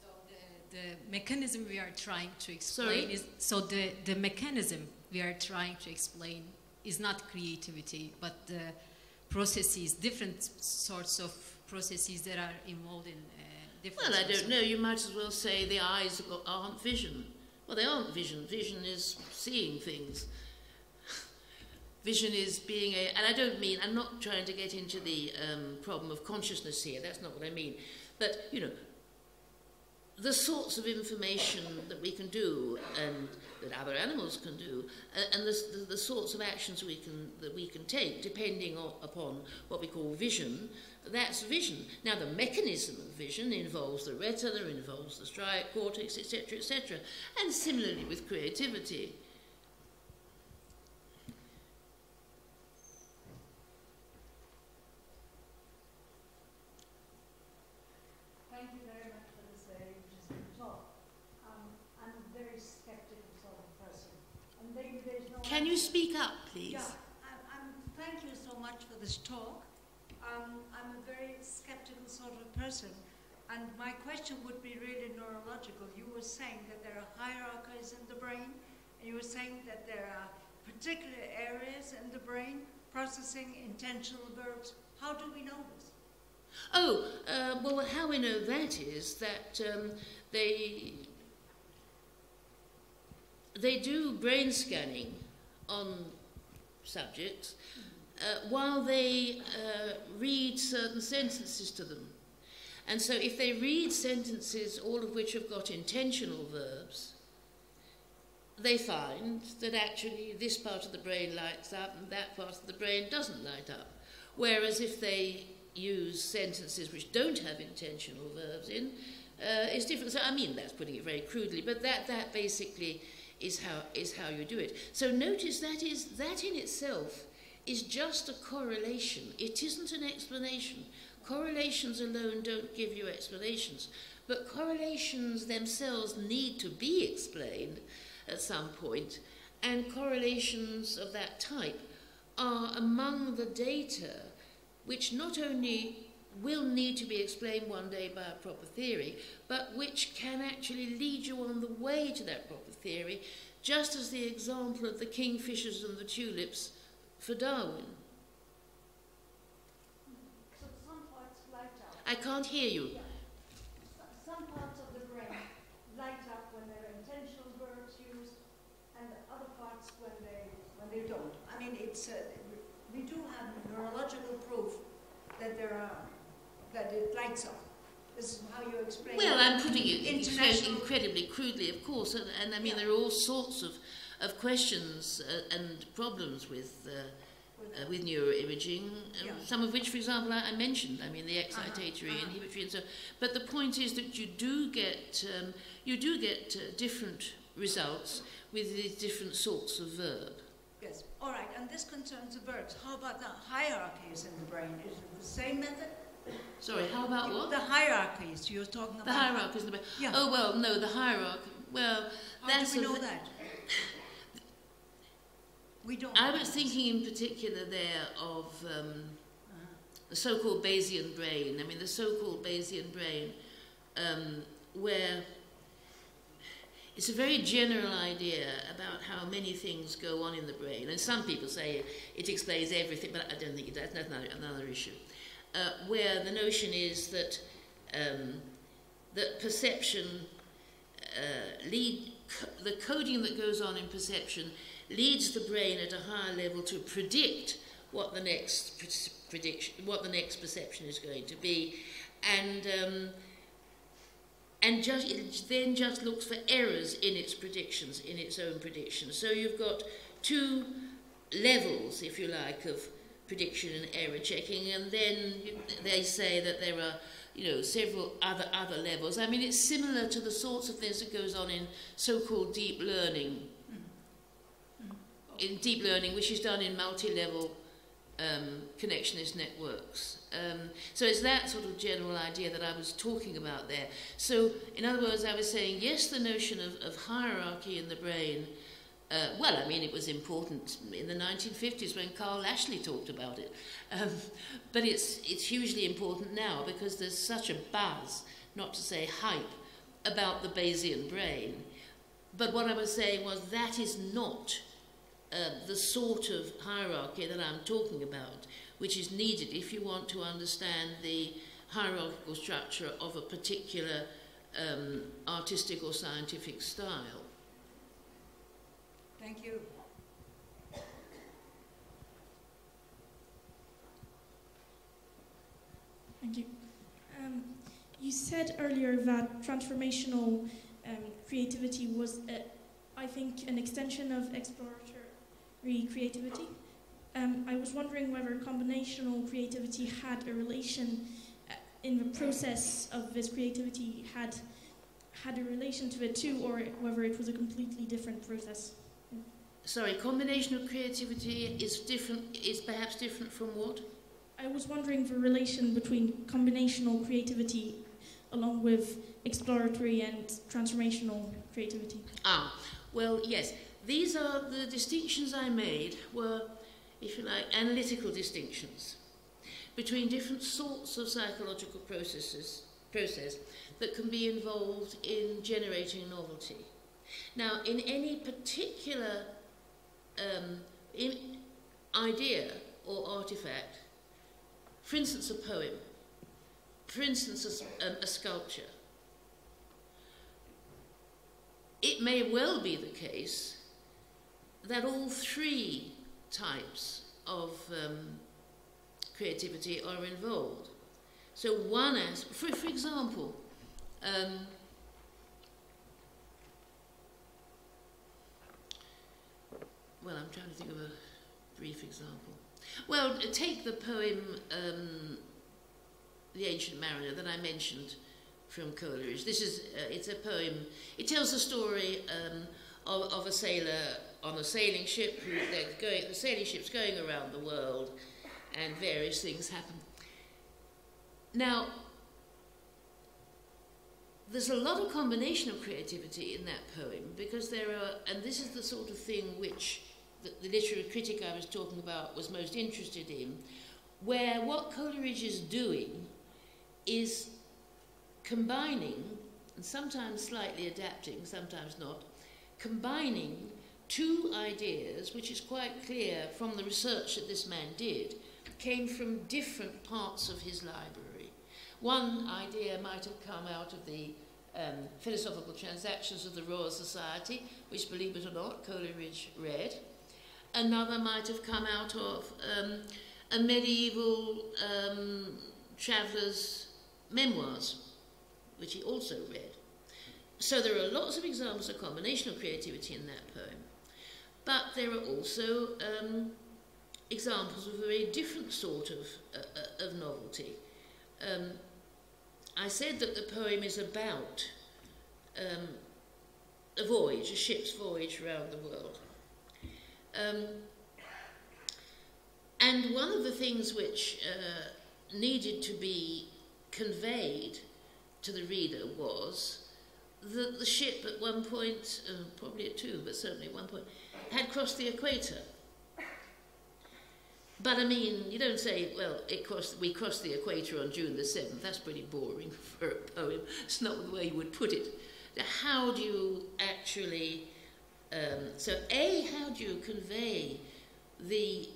so the, the mechanism we are trying to explain Sorry? is so the, the mechanism we are trying to explain is not creativity, but the processes, different sorts of processes that are involved in different. Well, I don't know. You might as well say the eyes aren't vision. Well, they aren't vision. Vision is seeing things. Vision is being a, and I don't mean, I'm not trying to get into the um, problem of consciousness here, that's not what I mean. But, you know, the sorts of information that we can do and that other animals can do, uh, and the, the, the sorts of actions we can, that we can take depending on, upon what we call vision, that's vision. Now, the mechanism of vision involves the retina, involves the striate cortex, etc., etc., and similarly with creativity. Thank you very much for this very interesting talk. Um, I'm a very skeptical sort of person, and maybe there's no. Can you answer. speak up, please? Yeah, I'm, I'm, thank you so much for this talk. Um, I'm a very skeptical sort of person, and my question would be really neurological. You were saying that there are hierarchies in the brain, and you were saying that there are particular areas in the brain processing intentional verbs. How do we know this? Oh, uh, well, how we know that is that um, they they do brain scanning on subjects uh, while they uh, read certain sentences to them. And so, if they read sentences, all of which have got intentional verbs, they find that actually this part of the brain lights up and that part of the brain doesn't light up. Whereas if they use sentences which don't have intentional verbs in, uh, it's different. So I mean that's putting it very crudely, but that that basically is how is how you do it. So notice that is that in itself is just a correlation. It isn't an explanation. Correlations alone don't give you explanations, but correlations themselves need to be explained at some point, and correlations of that type are among the data which not only will need to be explained one day by a proper theory, but which can actually lead you on the way to that proper theory, just as the example of the kingfishers and the tulips for Darwin. So some parts light up. I can't hear you. Yeah. Some parts of the brain light up when there are intentional verbs used, and other parts when they when they don't. I mean, it's uh, we do have neurological proof that there are that it lights up. This is how you explain. Well, it. I'm putting it incredibly crudely, of course, and, and I mean Yeah. there are all sorts of, of questions uh, and problems with. Uh, uh, with neuroimaging, um, Yeah. some of which, for example, I, I mentioned. I mean, the excitatory, uh-huh. inhibitory, and so. But the point is that you do get um, you do get uh, different results with these different sorts of verb. Yes. All right. And this concerns the verbs. How about the hierarchies in the brain? Is it the same method? Sorry, how about what? The hierarchies you're talking about. The hierarchies in the brain. Yeah. Oh well, no, the hierarchy. Well, How that's do we know that? We don't. I was thinking in particular there of um, the so-called Bayesian brain. I mean, the so-called Bayesian brain, um, where it's a very general idea about how many things go on in the brain. And some people say it explains everything, but I don't think it does. That's another, another issue. Uh, where the notion is that, um, that perception uh, lead, co- the coding that goes on in perception leads the brain at a higher level to predict what the next prediction, what the next perception is going to be, and um, and just it then just looks for errors in its predictions, in its own predictions. So you've got two levels, if you like, of prediction and error checking, and then they say that there are you know several other other levels. I mean, it's similar to the sorts of things that goes on in so-called deep learning. In deep learning, which is done in multi-level um, connectionist networks. Um, so it's that sort of general idea that I was talking about there. So, in other words, I was saying, yes, the notion of, of hierarchy in the brain. Uh, well, I mean, it was important in the 1950s when Karl Lashley talked about it. Um, but it's, it's hugely important now because there's such a buzz, not to say hype, about the Bayesian brain. But what I was saying was that is not uh, the sort of hierarchy that I'm talking about, which is needed if you want to understand the hierarchical structure of a particular um, artistic or scientific style. Thank you. Thank you. Um, you said earlier that transformational um, creativity was, uh, I think, an extension of exploratory creativity. Um, I was wondering whether combinational creativity had a relation uh, in the process of this creativity had had a relation to it too, or whether it was a completely different process. Sorry, combinational creativity is different. Is perhaps different from what? I was wondering the relation between combinational creativity, along with exploratory and transformational creativity. Ah, well, yes. These are the distinctions I made were, if you like, analytical distinctions between different sorts of psychological processes process that can be involved in generating novelty. Now, in any particular um, in idea or artifact, for instance, a poem, for instance, a, um, a sculpture, it may well be the case that all three types of um, creativity are involved. So one as, for, for example, um, well, I'm trying to think of a brief example. Well, take the poem um, The Ancient Mariner that I mentioned from Coleridge. This is, uh, it's a poem, it tells the story um, of, of a sailor on a sailing ship. Going, the sailing ship's going around the world, and various things happen. Now, there's a lot of combinational creativity in that poem because there are, and this is the sort of thing which the, the literary critic I was talking about was most interested in, where what Coleridge is doing is combining, and sometimes slightly adapting, sometimes not, combining two ideas, which is quite clear from the research that this man did, came from different parts of his library. One idea might have come out of the um, Philosophical Transactions of the Royal Society, which, believe it or not, Coleridge read. Another might have come out of um, a medieval um, traveller's memoirs, which he also read. So there are lots of examples of combinational creativity in that poem. But there are also um, examples of a very different sort of, uh, uh, of novelty. Um, I said that the poem is about um, a voyage, a ship's voyage around the world. Um, and one of the things which uh, needed to be conveyed to the reader was that the ship at one point, uh, probably at two, but certainly at one point, had crossed the equator. But I mean, you don't say, well, it crossed, we crossed the equator on June the 7th. That's pretty boring for a poem. It's not the way you would put it. how do you actually, um, so A, how do you convey the,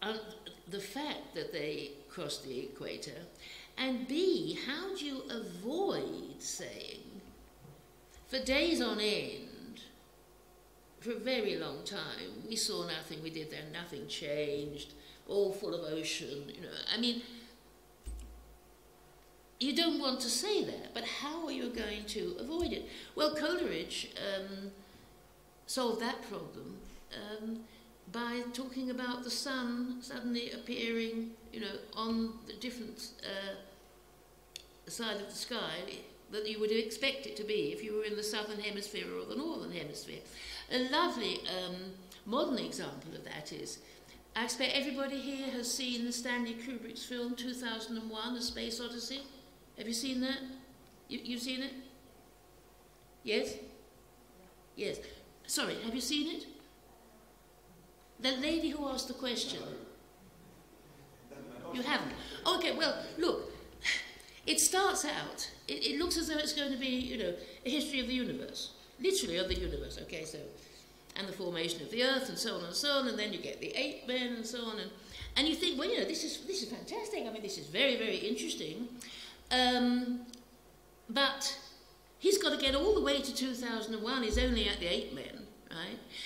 uh, the fact that they crossed the equator? And B, how do you avoid saying, for days on end, for a very long time, we saw nothing, we did there, nothing changed, all full of ocean, you know. I mean, you don't want to say that, but how are you going to avoid it? Well, Coleridge um, solved that problem um, by talking about the sun suddenly appearing, you know, on the different uh, side of the sky that you would expect it to be if you were in the southern hemisphere or the northern hemisphere. A lovely um, modern example of that is I expect everybody here has seen the Stanley Kubrick's film 2001 A Space Odyssey. Have you seen that? You, you've seen it? Yes? Yes. Sorry, have you seen it? The lady who asked the question. You haven't? Okay, well, look, it starts out, it, it looks as though it's going to be, you know, a history of the universe. Literally of the universe, okay, so, and the formation of the earth and so on and so on, and then you get the ape men and so on, and, and you think, well, you know, this is, this is fantastic. I mean, this is very, very interesting. Um, but he's got to get all the way to 2001. He's only at the ape men,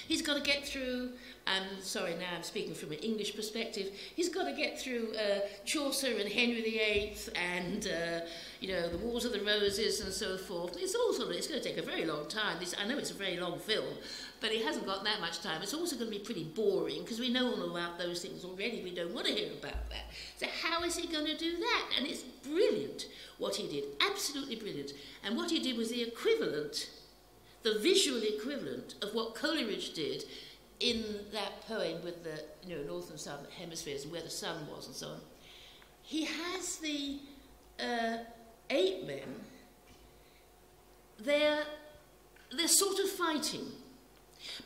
He's got to get through. Um, sorry, now I'm speaking from an English perspective. He's got to get through uh, Chaucer and Henry VIII and, uh, you know, the Wars of the Roses and so forth. It's all sort of, it's going to take a very long time. This, I know it's a very long film, but he hasn't got that much time. It's also going to be pretty boring because we know all about those things already. We don't want to hear about that. So how is he going to do that? And it's brilliant what he did, absolutely brilliant. And what he did was the equivalent, the visual equivalent of what Coleridge did in that poem with the you know north and southern hemispheres and where the sun was and so on. He has the uh, eight men. They're they're sort of fighting.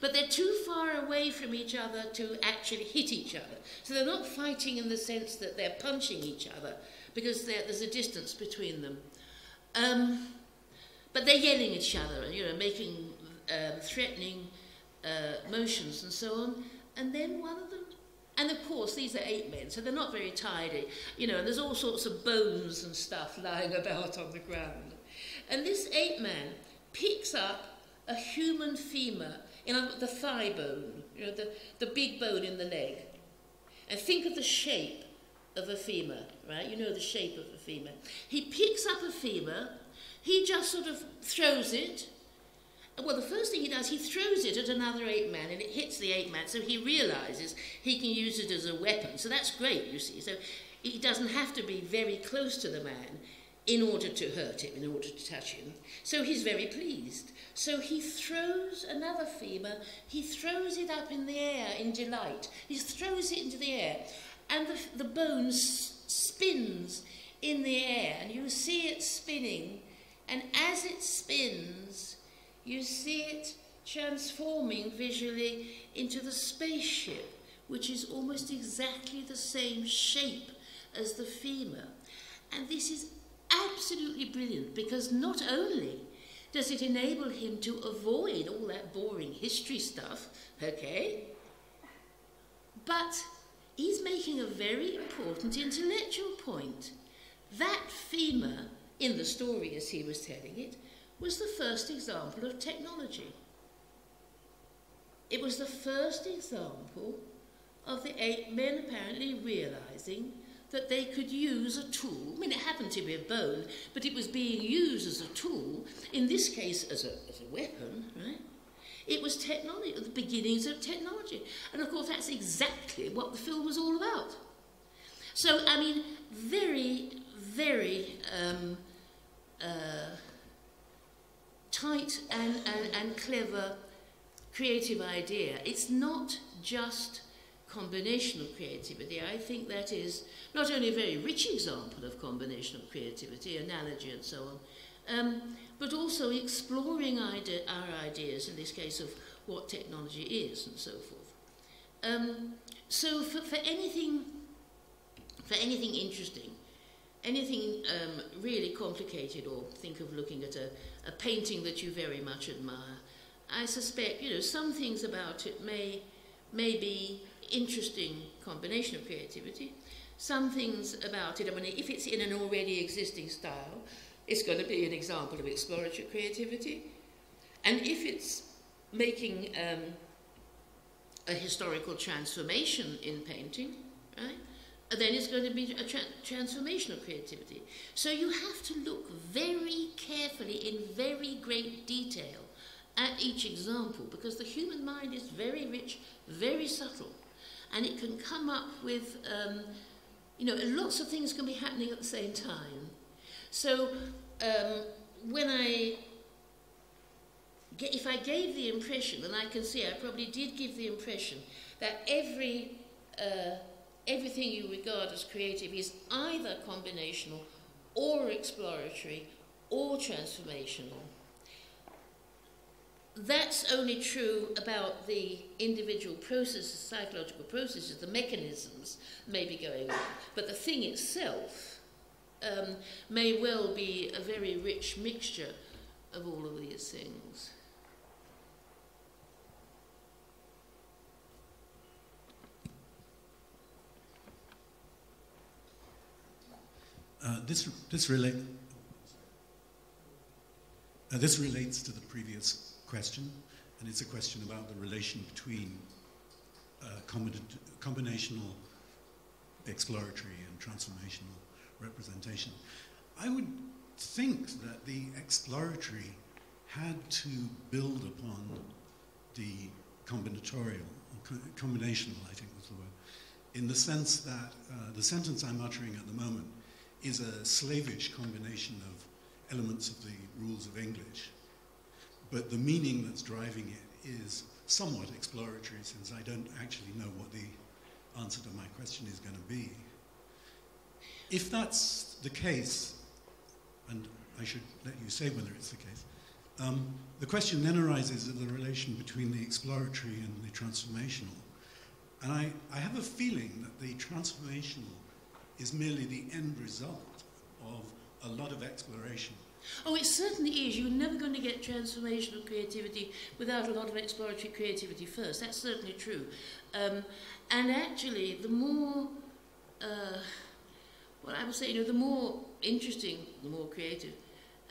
But they're too far away from each other to actually hit each other. So they're not fighting in the sense that they're punching each other, because there's a distance between them. Um, but they're yelling at each other, and, you know, making um, threatening uh, motions and so on. And then one of them, and of course these are eight men, so they're not very tidy, you know, and there's all sorts of bones and stuff lying about on the ground. And this ape man picks up a human femur, you know, the thigh bone, you know, the, the big bone in the leg. And think of the shape of a femur, right? You know the shape of a femur. He picks up a femur, he just sort of throws it. Well, the first thing he does, he throws it at another ape man and it hits the ape man, so he realizes he can use it as a weapon. So that's great, you see. So he doesn't have to be very close to the man in order to hurt him, in order to touch him. So he's very pleased. So he throws another femur, he throws it up in the air in delight. He throws it into the air and the, the bone spins in the air, and you see it spinning, and as it spins, you see it transforming visually into the spaceship, which is almost exactly the same shape as the femur. And this is absolutely brilliant because not only does it enable him to avoid all that boring history stuff, okay, but he's making a very important intellectual point. That femur, in the story as he was telling it, was the first example of technology. It was the first example of the eight men apparently realizing that they could use a tool. I mean, it happened to be a bone, but it was being used as a tool, in this case as a, as a weapon, right? It was technology, the beginnings of technology. And of course, that's exactly what the film was all about. So, I mean, very, very um, uh, tight and, and, and clever creative idea. It's not just combinational creativity. I think that is not only a very rich example of combinational creativity, analogy and so on, um, but also exploring idea, our ideas, in this case, of what technology is and so forth. Um, so for, for anything, for anything interesting, anything um, really complicated or think of looking at a, a painting that you very much admire, I suspect, you know, some things about it may, may be interesting combinational creativity. Some things about it, I mean, if it's in an already existing style, it's going to be an example of exploratory creativity. And if it's making um, a historical transformation in painting, right, then it's going to be a tra- transformational creativity. So you have to look very carefully in very great detail at each example because the human mind is very rich, very subtle, and it can come up with, um, you know, lots of things can be happening at the same time. So um, when I get, if I gave the impression, and I can see I probably did give the impression that every uh, everything you regard as creative is either combinational or exploratory or transformational. That's only true about the individual processes, psychological processes, the mechanisms may be going on, but the thing itself um, may well be a very rich mixture of all of these things. Uh, this, this, relate, uh, this relates to the previous question, and it's a question about the relation between uh, combinational, exploratory, and transformational representation. I would think that the exploratory had to build upon the combinatorial, combinational, I think was the word, in the sense that uh, the sentence I'm uttering at the moment is a slavish combination of elements of the rules of English. But the meaning that's driving it is somewhat exploratory since I don't actually know what the answer to my question is going to be. If that's the case, and I should let you say whether it's the case, um, the question then arises of the relation between the exploratory and the transformational. And I, I have a feeling that the transformational is merely the end result of a lot of exploration. Oh, it certainly is. You're never going to get transformational creativity without a lot of exploratory creativity first. That's certainly true. Um, and actually, the more, uh, well, I would say, you know, the more interesting, the more creative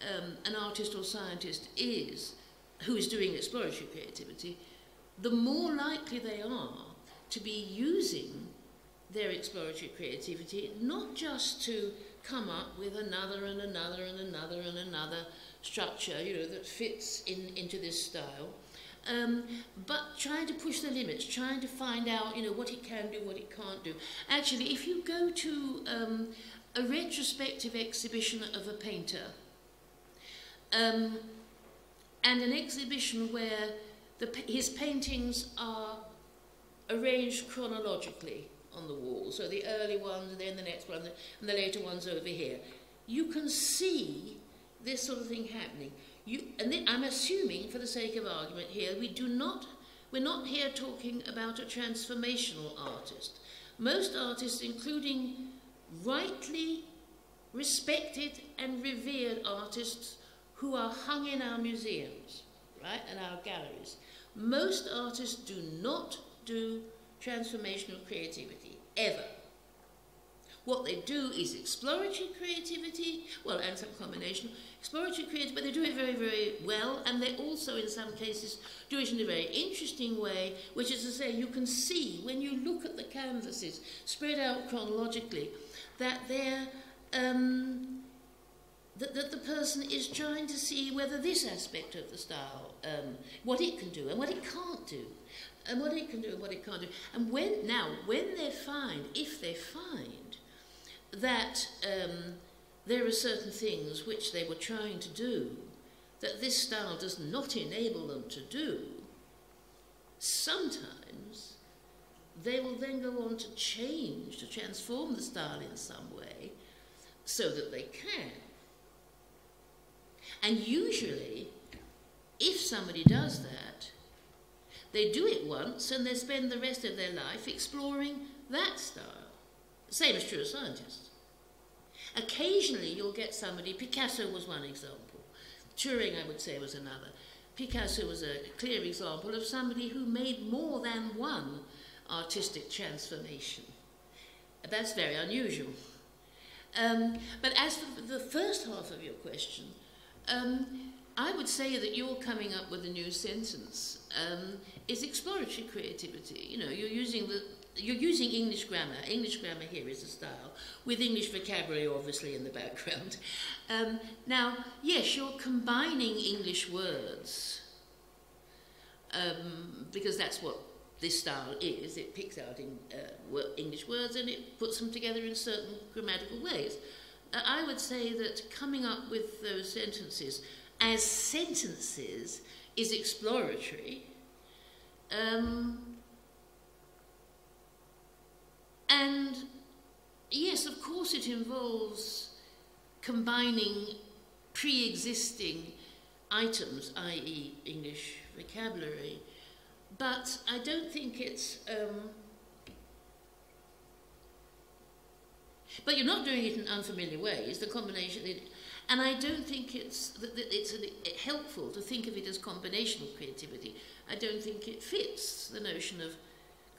um, an artist or scientist is who is doing exploratory creativity, the more likely they are to be using their exploratory creativity, not just to come up with another and another and another and another structure, you know, that fits in, into this style, um, but trying to push the limits, trying to find out, you know, what it can do, what it can't do. Actually, if you go to um, a retrospective exhibition of a painter, um, and an exhibition where the, his paintings are arranged chronologically, on the wall. So the early ones, and then the next one, and the later ones over here. You can see this sort of thing happening. You, and then, I'm assuming, for the sake of argument here, we do not, we're not here talking about a transformational artist. Most artists, including rightly respected and revered artists who are hung in our museums, right, and our galleries, most artists do not do transformational creativity, ever. What they do is exploratory creativity, well, and some combination, exploratory creativity, but they do it very, very well, and they also, in some cases, do it in a very interesting way, which is to say, you can see when you look at the canvases spread out chronologically that they're. Um, that, that the person is trying to see whether this aspect of the style, um, what it can do and what it can't do and what it can do and what it can't do. And when now, when they find, if they find that um, there are certain things which they were trying to do that this style does not enable them to do, sometimes they will then go on to change, to transform the style in some way so that they can. And usually, if somebody does that, they do it once and they spend the rest of their life exploring that style. Same is true of scientists. Occasionally, you'll get somebody, Picasso was one example, Turing, I would say, was another. Picasso was a clear example of somebody who made more than one artistic transformation. That's very unusual. Um, but as for the first half of your question, um, I would say that you're coming up with a new sentence um, is exploratory creativity. You know, you're using the you're using English grammar. English grammar here is a style, with English vocabulary obviously in the background. Um, now, yes, you're combining English words um, because that's what this style is. It picks out in, uh, English words and it puts them together in certain grammatical ways. Uh, I would say that coming up with those sentences as sentences is exploratory. Um, and yes, of course, it involves combining pre existing items, i.e., English vocabulary, but I don't think it's. Um, but you're not doing it in unfamiliar ways. The combination, and I don't think it's it's helpful to think of it as combinational creativity. I don't think it fits the notion of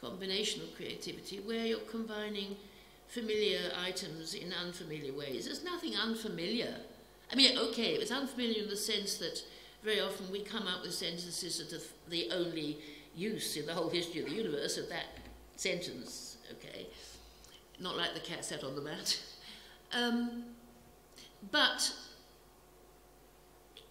combinational creativity, where you're combining familiar items in unfamiliar ways. There's nothing unfamiliar. I mean, okay, it's unfamiliar in the sense that very often we come up with sentences that are the only use in the whole history of the universe of that sentence, okay? Not like the cat sat on the mat. Um, but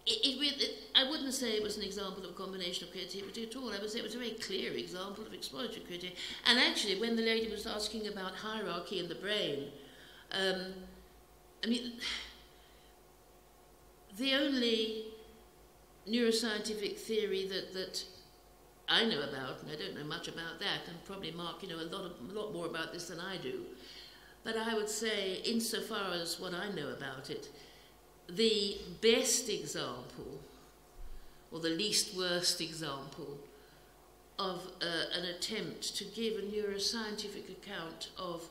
it, it, it, I wouldn't say it was an example of a combination of creativity at all. I would say it was a very clear example of exploratory creativity. And actually, when the lady was asking about hierarchy in the brain, um, I mean, the only neuroscientific theory that, that I know about, and I don't know much about that, and probably Mark, you know, a lot, of, a lot more about this than I do. But I would say, insofar as what I know about it, the best example, or the least worst example, of uh, an attempt to give a neuroscientific account of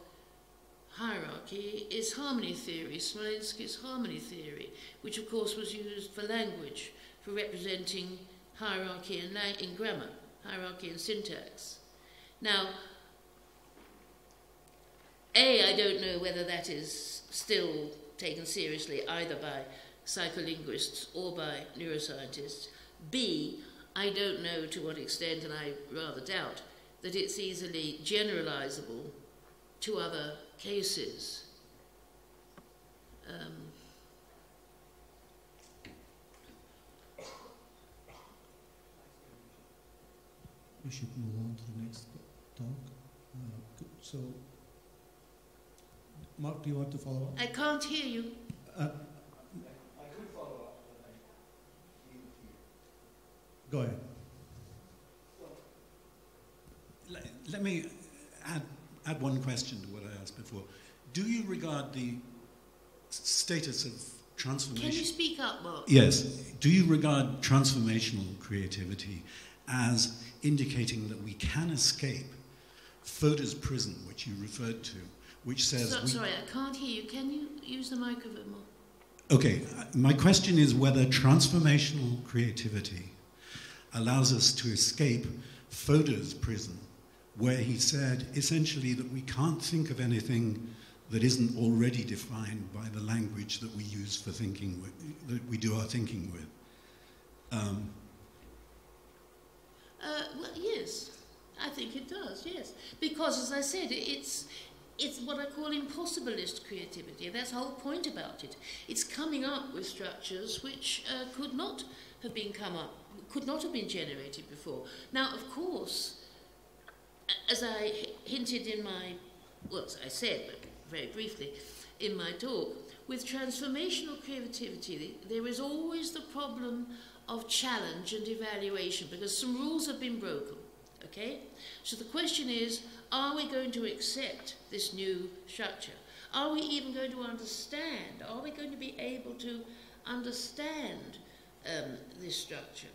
hierarchy is harmony theory, Smolensky's harmony theory, which of course was used for language, for representing hierarchy in, in grammar, hierarchy in syntax. Now, A, I don't know whether that is still taken seriously either by psycholinguists or by neuroscientists. B, I don't know to what extent, and I rather doubt, that it's easily generalizable to other cases. Um, we should move on to the next talk. Uh, so Mark, do you want to follow up? I can't hear you. Uh, I could follow up, Go ahead. Let, let me add, add one question to what I asked before. Do you regard the status of transformation? Can you speak up, Mark? Yes. Do you regard transformational creativity as indicating that we can escape Fodor's prison, which you referred to, which says. So, sorry, I can't hear you. Can you use the microphone more? Okay, my question is whether transformational creativity allows us to escape Fodor's prison, where he said essentially that we can't think of anything that isn't already defined by the language that we use for thinking, with, that we do our thinking with. Um, uh, well, yes, I think it does, yes. Because, as I said, it's, it's what I call impossibilist creativity. That's the whole point about it. It's coming up with structures which uh, could not have been come up, could not have been generated before. Now, of course, as I hinted in my, well, as I said, but very briefly, in my talk, with transformational creativity, there is always the problem of challenge and evaluation because some rules have been broken. Okay? So the question is are we going to accept this new structure? Are we even going to understand? Are we going to be able to understand um, this structure?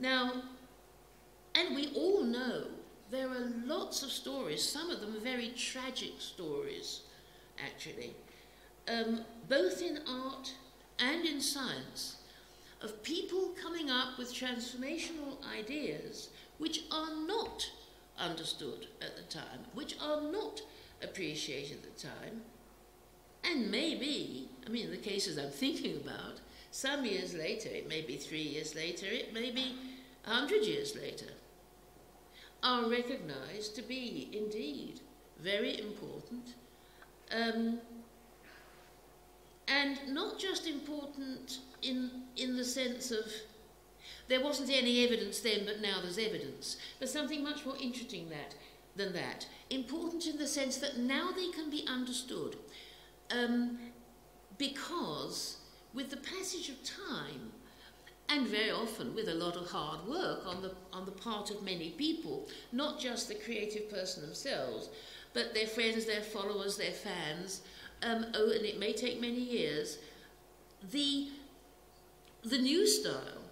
Now, and we all know there are lots of stories, some of them very tragic stories, actually, um, both in art and in science, of people coming up with transformational ideas which are not understood at the time, which are not appreciated at the time, and maybe, I mean, the cases I'm thinking about, some years later, it may be three years later, it may be a hundred years later, are recognized to be indeed very important. Um, and not just important in, in the sense of there wasn't any evidence then, but now there's evidence, but something much more interesting that, than that. Important in the sense that now they can be understood um, because with the passage of time, and very often with a lot of hard work on the, on the part of many people, not just the creative person themselves, but their friends, their followers, their fans, um, oh, and it may take many years, the, the new style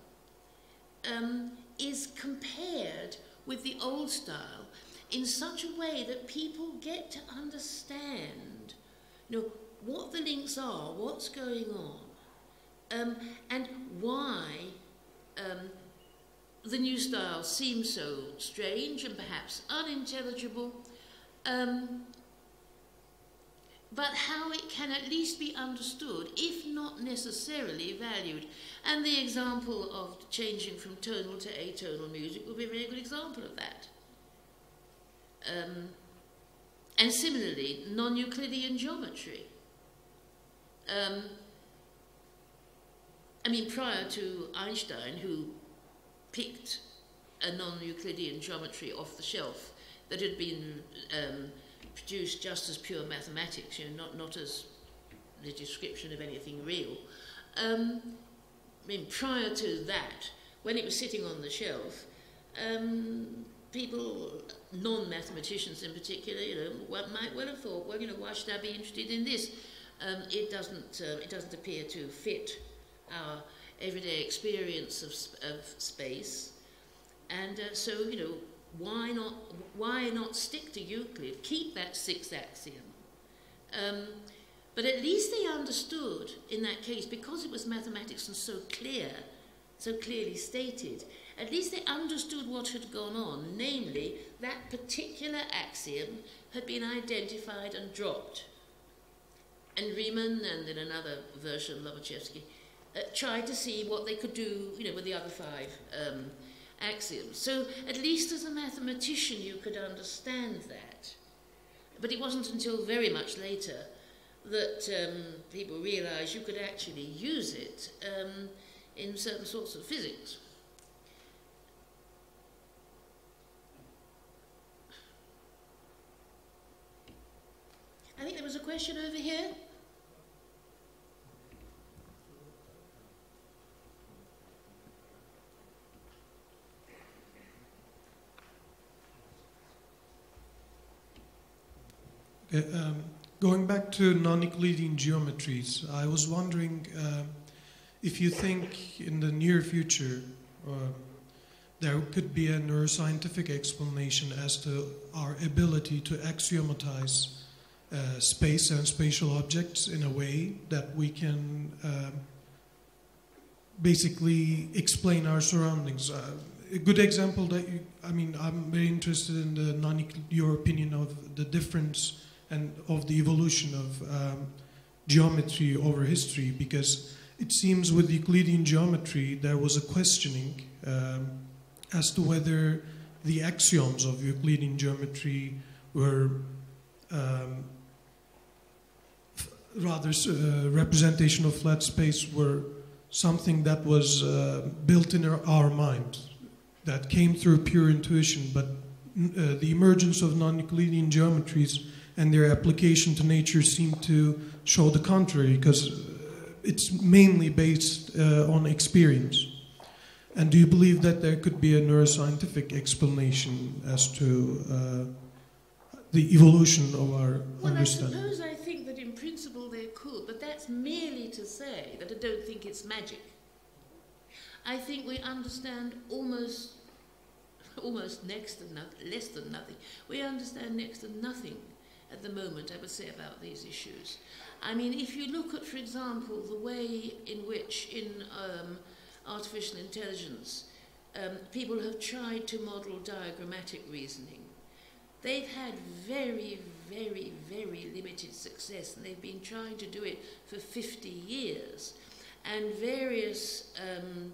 um, is compared with the old style in such a way that people get to understand you know, what the links are, what's going on, um, and why um, the new style seems so strange and perhaps unintelligible, um, but how it can at least be understood, if not necessarily valued. And the example of changing from tonal to atonal music would be a very good example of that. Um, and similarly, non Euclidean geometry. Um, I mean, prior to Einstein, who picked a non Euclidean geometry off the shelf that had been um, produced just as pure mathematics, you know, not, not as the description of anything real. Um, I mean, prior to that, when it was sitting on the shelf, um, people, non-mathematicians in particular, you know, might well have thought, well, you know, why should I be interested in this? Um, it doesn't. Uh, it doesn't appear to fit our everyday experience of, of space, and uh, so you know, why not? Why not stick to Euclid? Keep that sixth axiom. Um, but at least they understood in that case, because it was mathematics and so clear, so clearly stated, at least they understood what had gone on, namely, that particular axiom had been identified and dropped. And Riemann, and in another version, Lobachevsky, uh, tried to see what they could do, you know, with the other five um, axioms. So at least as a mathematician, you could understand that. But it wasn't until very much later that um, people realized you could actually use it um, in certain sorts of physics. I think there was a question over here. Um, going back to non-Euclidean geometries, I was wondering uh, if you think in the near future uh, there could be a neuroscientific explanation as to our ability to axiomatize uh, space and spatial objects in a way that we can um, basically explain our surroundings. Uh, a good example that you, I mean, I'm very interested in the non your opinion of the difference and of the evolution of um, geometry over history because it seems with Euclidean geometry there was a questioning um, as to whether the axioms of Euclidean geometry were um, rather uh, representation of flat space were something that was uh, built in our, our, mind that came through pure intuition but uh, the emergence of non-Euclidean geometries and their application to nature seem to show the contrary because it's mainly based uh, on experience. And do you believe that there could be a neuroscientific explanation as to uh, the evolution of our well, understanding? I suppose I think that in principle there could, but that's merely to say that I don't think it's magic. I think we understand almost, almost next to nothing, less than nothing. We understand next to nothing at the moment, I would say, about these issues. I mean, if you look at, for example, the way in which in um, artificial intelligence um, people have tried to model diagrammatic reasoning, they've had very, very, very limited success, and they've been trying to do it for 50 years. And various, um,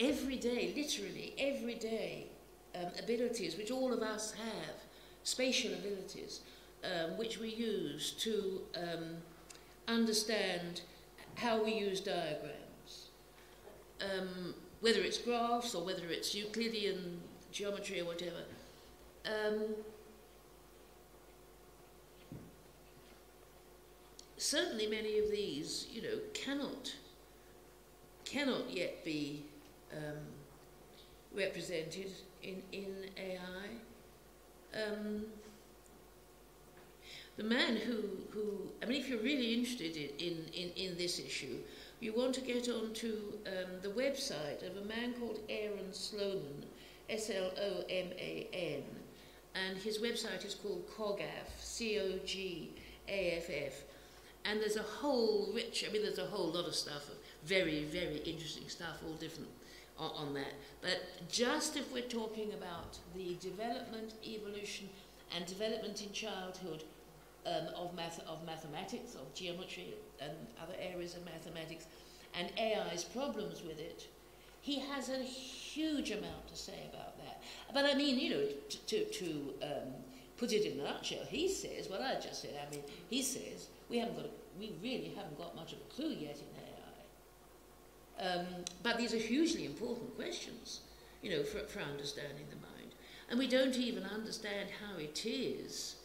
everyday, literally everyday um, abilities, which all of us have, spatial abilities, um, which we use to um, understand how we use diagrams. Um, whether it's graphs or whether it's Euclidean geometry or whatever. Um, certainly many of these, you know, cannot cannot yet be um, represented in, in AI. Um, the man who, who, I mean, if you're really interested in, in, in, this issue, you want to get onto um, the website of a man called Aaron Sloman, S L O M A N, and his website is called CogAff, C O G A F F. And there's a whole rich, I mean, there's a whole lot of stuff, very, very interesting stuff, all different on, that. But just if we're talking about the development, evolution, and development in childhood um, of, math, of mathematics, of geometry, and other areas of mathematics, and AI's problems with it, he has a huge amount to say about that. But I mean, you know, to, to, um, put it in a nutshell, he says, what I just said, I mean, he says, we haven't got, a, we really haven't got much of a clue yet in. Um, but these are hugely important questions, you know, for, for understanding the mind. And we don't even understand how it is.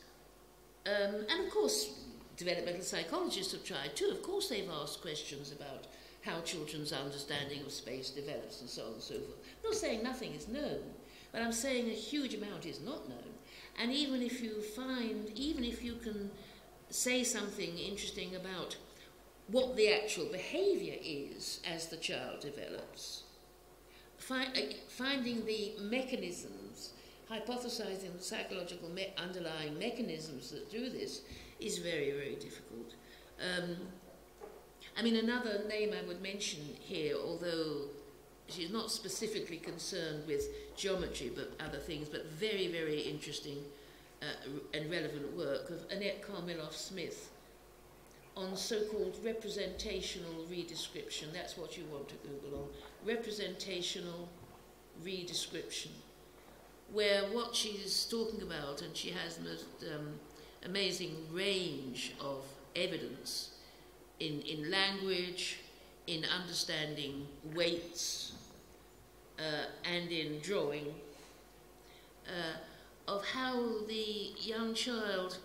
Um, and of course, developmental psychologists have tried too. Of course, they've asked questions about how children's understanding of space develops and so on and so forth. I'm not saying nothing is known, but I'm saying a huge amount is not known. And even if you find, even if you can say something interesting about what the actual behavior is as the child develops, uh, finding the mechanisms, hypothesizing the psychological me- underlying mechanisms that do this is very, very difficult. Um, I mean, another name I would mention here, although she's not specifically concerned with geometry but other things, but very, very interesting uh, and relevant work of Annette Karmiloff Smith on so called representational redescription. That's what you want to Google on. Representational redescription. Where what she's talking about, and she has the most um, amazing range of evidence in, in language, in understanding weights, uh, and in drawing, uh, of how the young child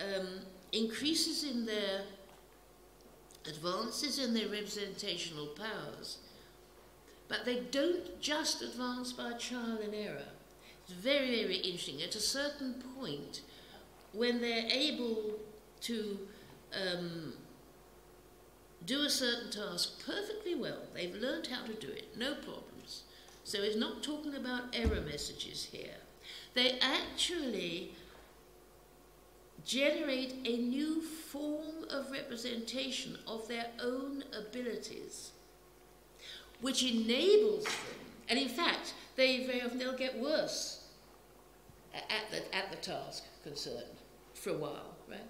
um, increases in their advances in their representational powers, but they don't just advance by trial and error. It's very, very interesting. At a certain point, when they're able to um, do a certain task perfectly well. They've learned how to do it, no problems. So it's not talking about error messages here. They actually generate a new form of representation of their own abilities, which enables them, and in fact, they very often they'll get worse at the, at the task concerned for a while, right?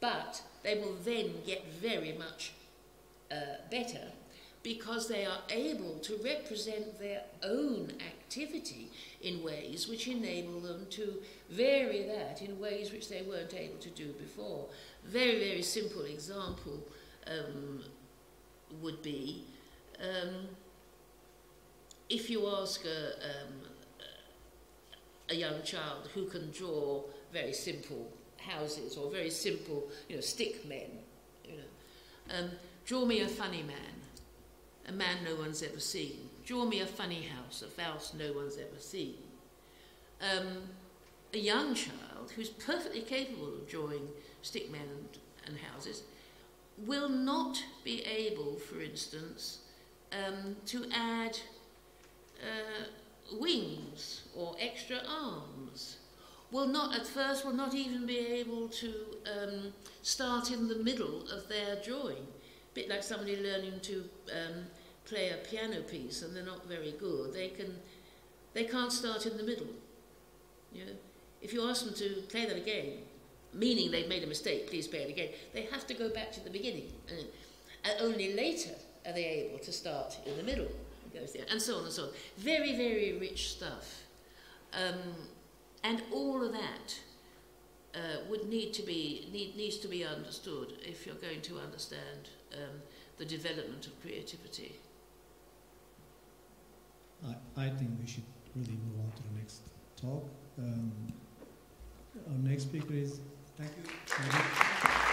But they will then get very much uh, better because they are able to represent their own activity in ways which enable them to vary that in ways which they weren't able to do before. Very, very simple example um, would be um, if you ask a, um, a young child who can draw very simple houses or very simple, you know, stick men, you know, um, Draw me a funny man, a man no one's ever seen. Draw me a funny house, a house no one's ever seen. Um, a young child who's perfectly capable of drawing stick men and, and houses will not be able, for instance, um, to add uh, wings or extra arms will not, at first, will not even be able to um, start in the middle of their drawing. A bit like somebody learning to um, play a piano piece and they're not very good. They can, they can't start in the middle. You know, if you ask them to play that again, meaning they've made a mistake, please play it again, they have to go back to the beginning. And, only later are they able to start in the middle. And so on and so on. Very, very rich stuff. Um, and all of that uh, would need to be need, needs to be understood if you're going to understand um, the development of creativity. I, I think we should really move on to the next talk. Um, our next speaker is, thank you. Thank you.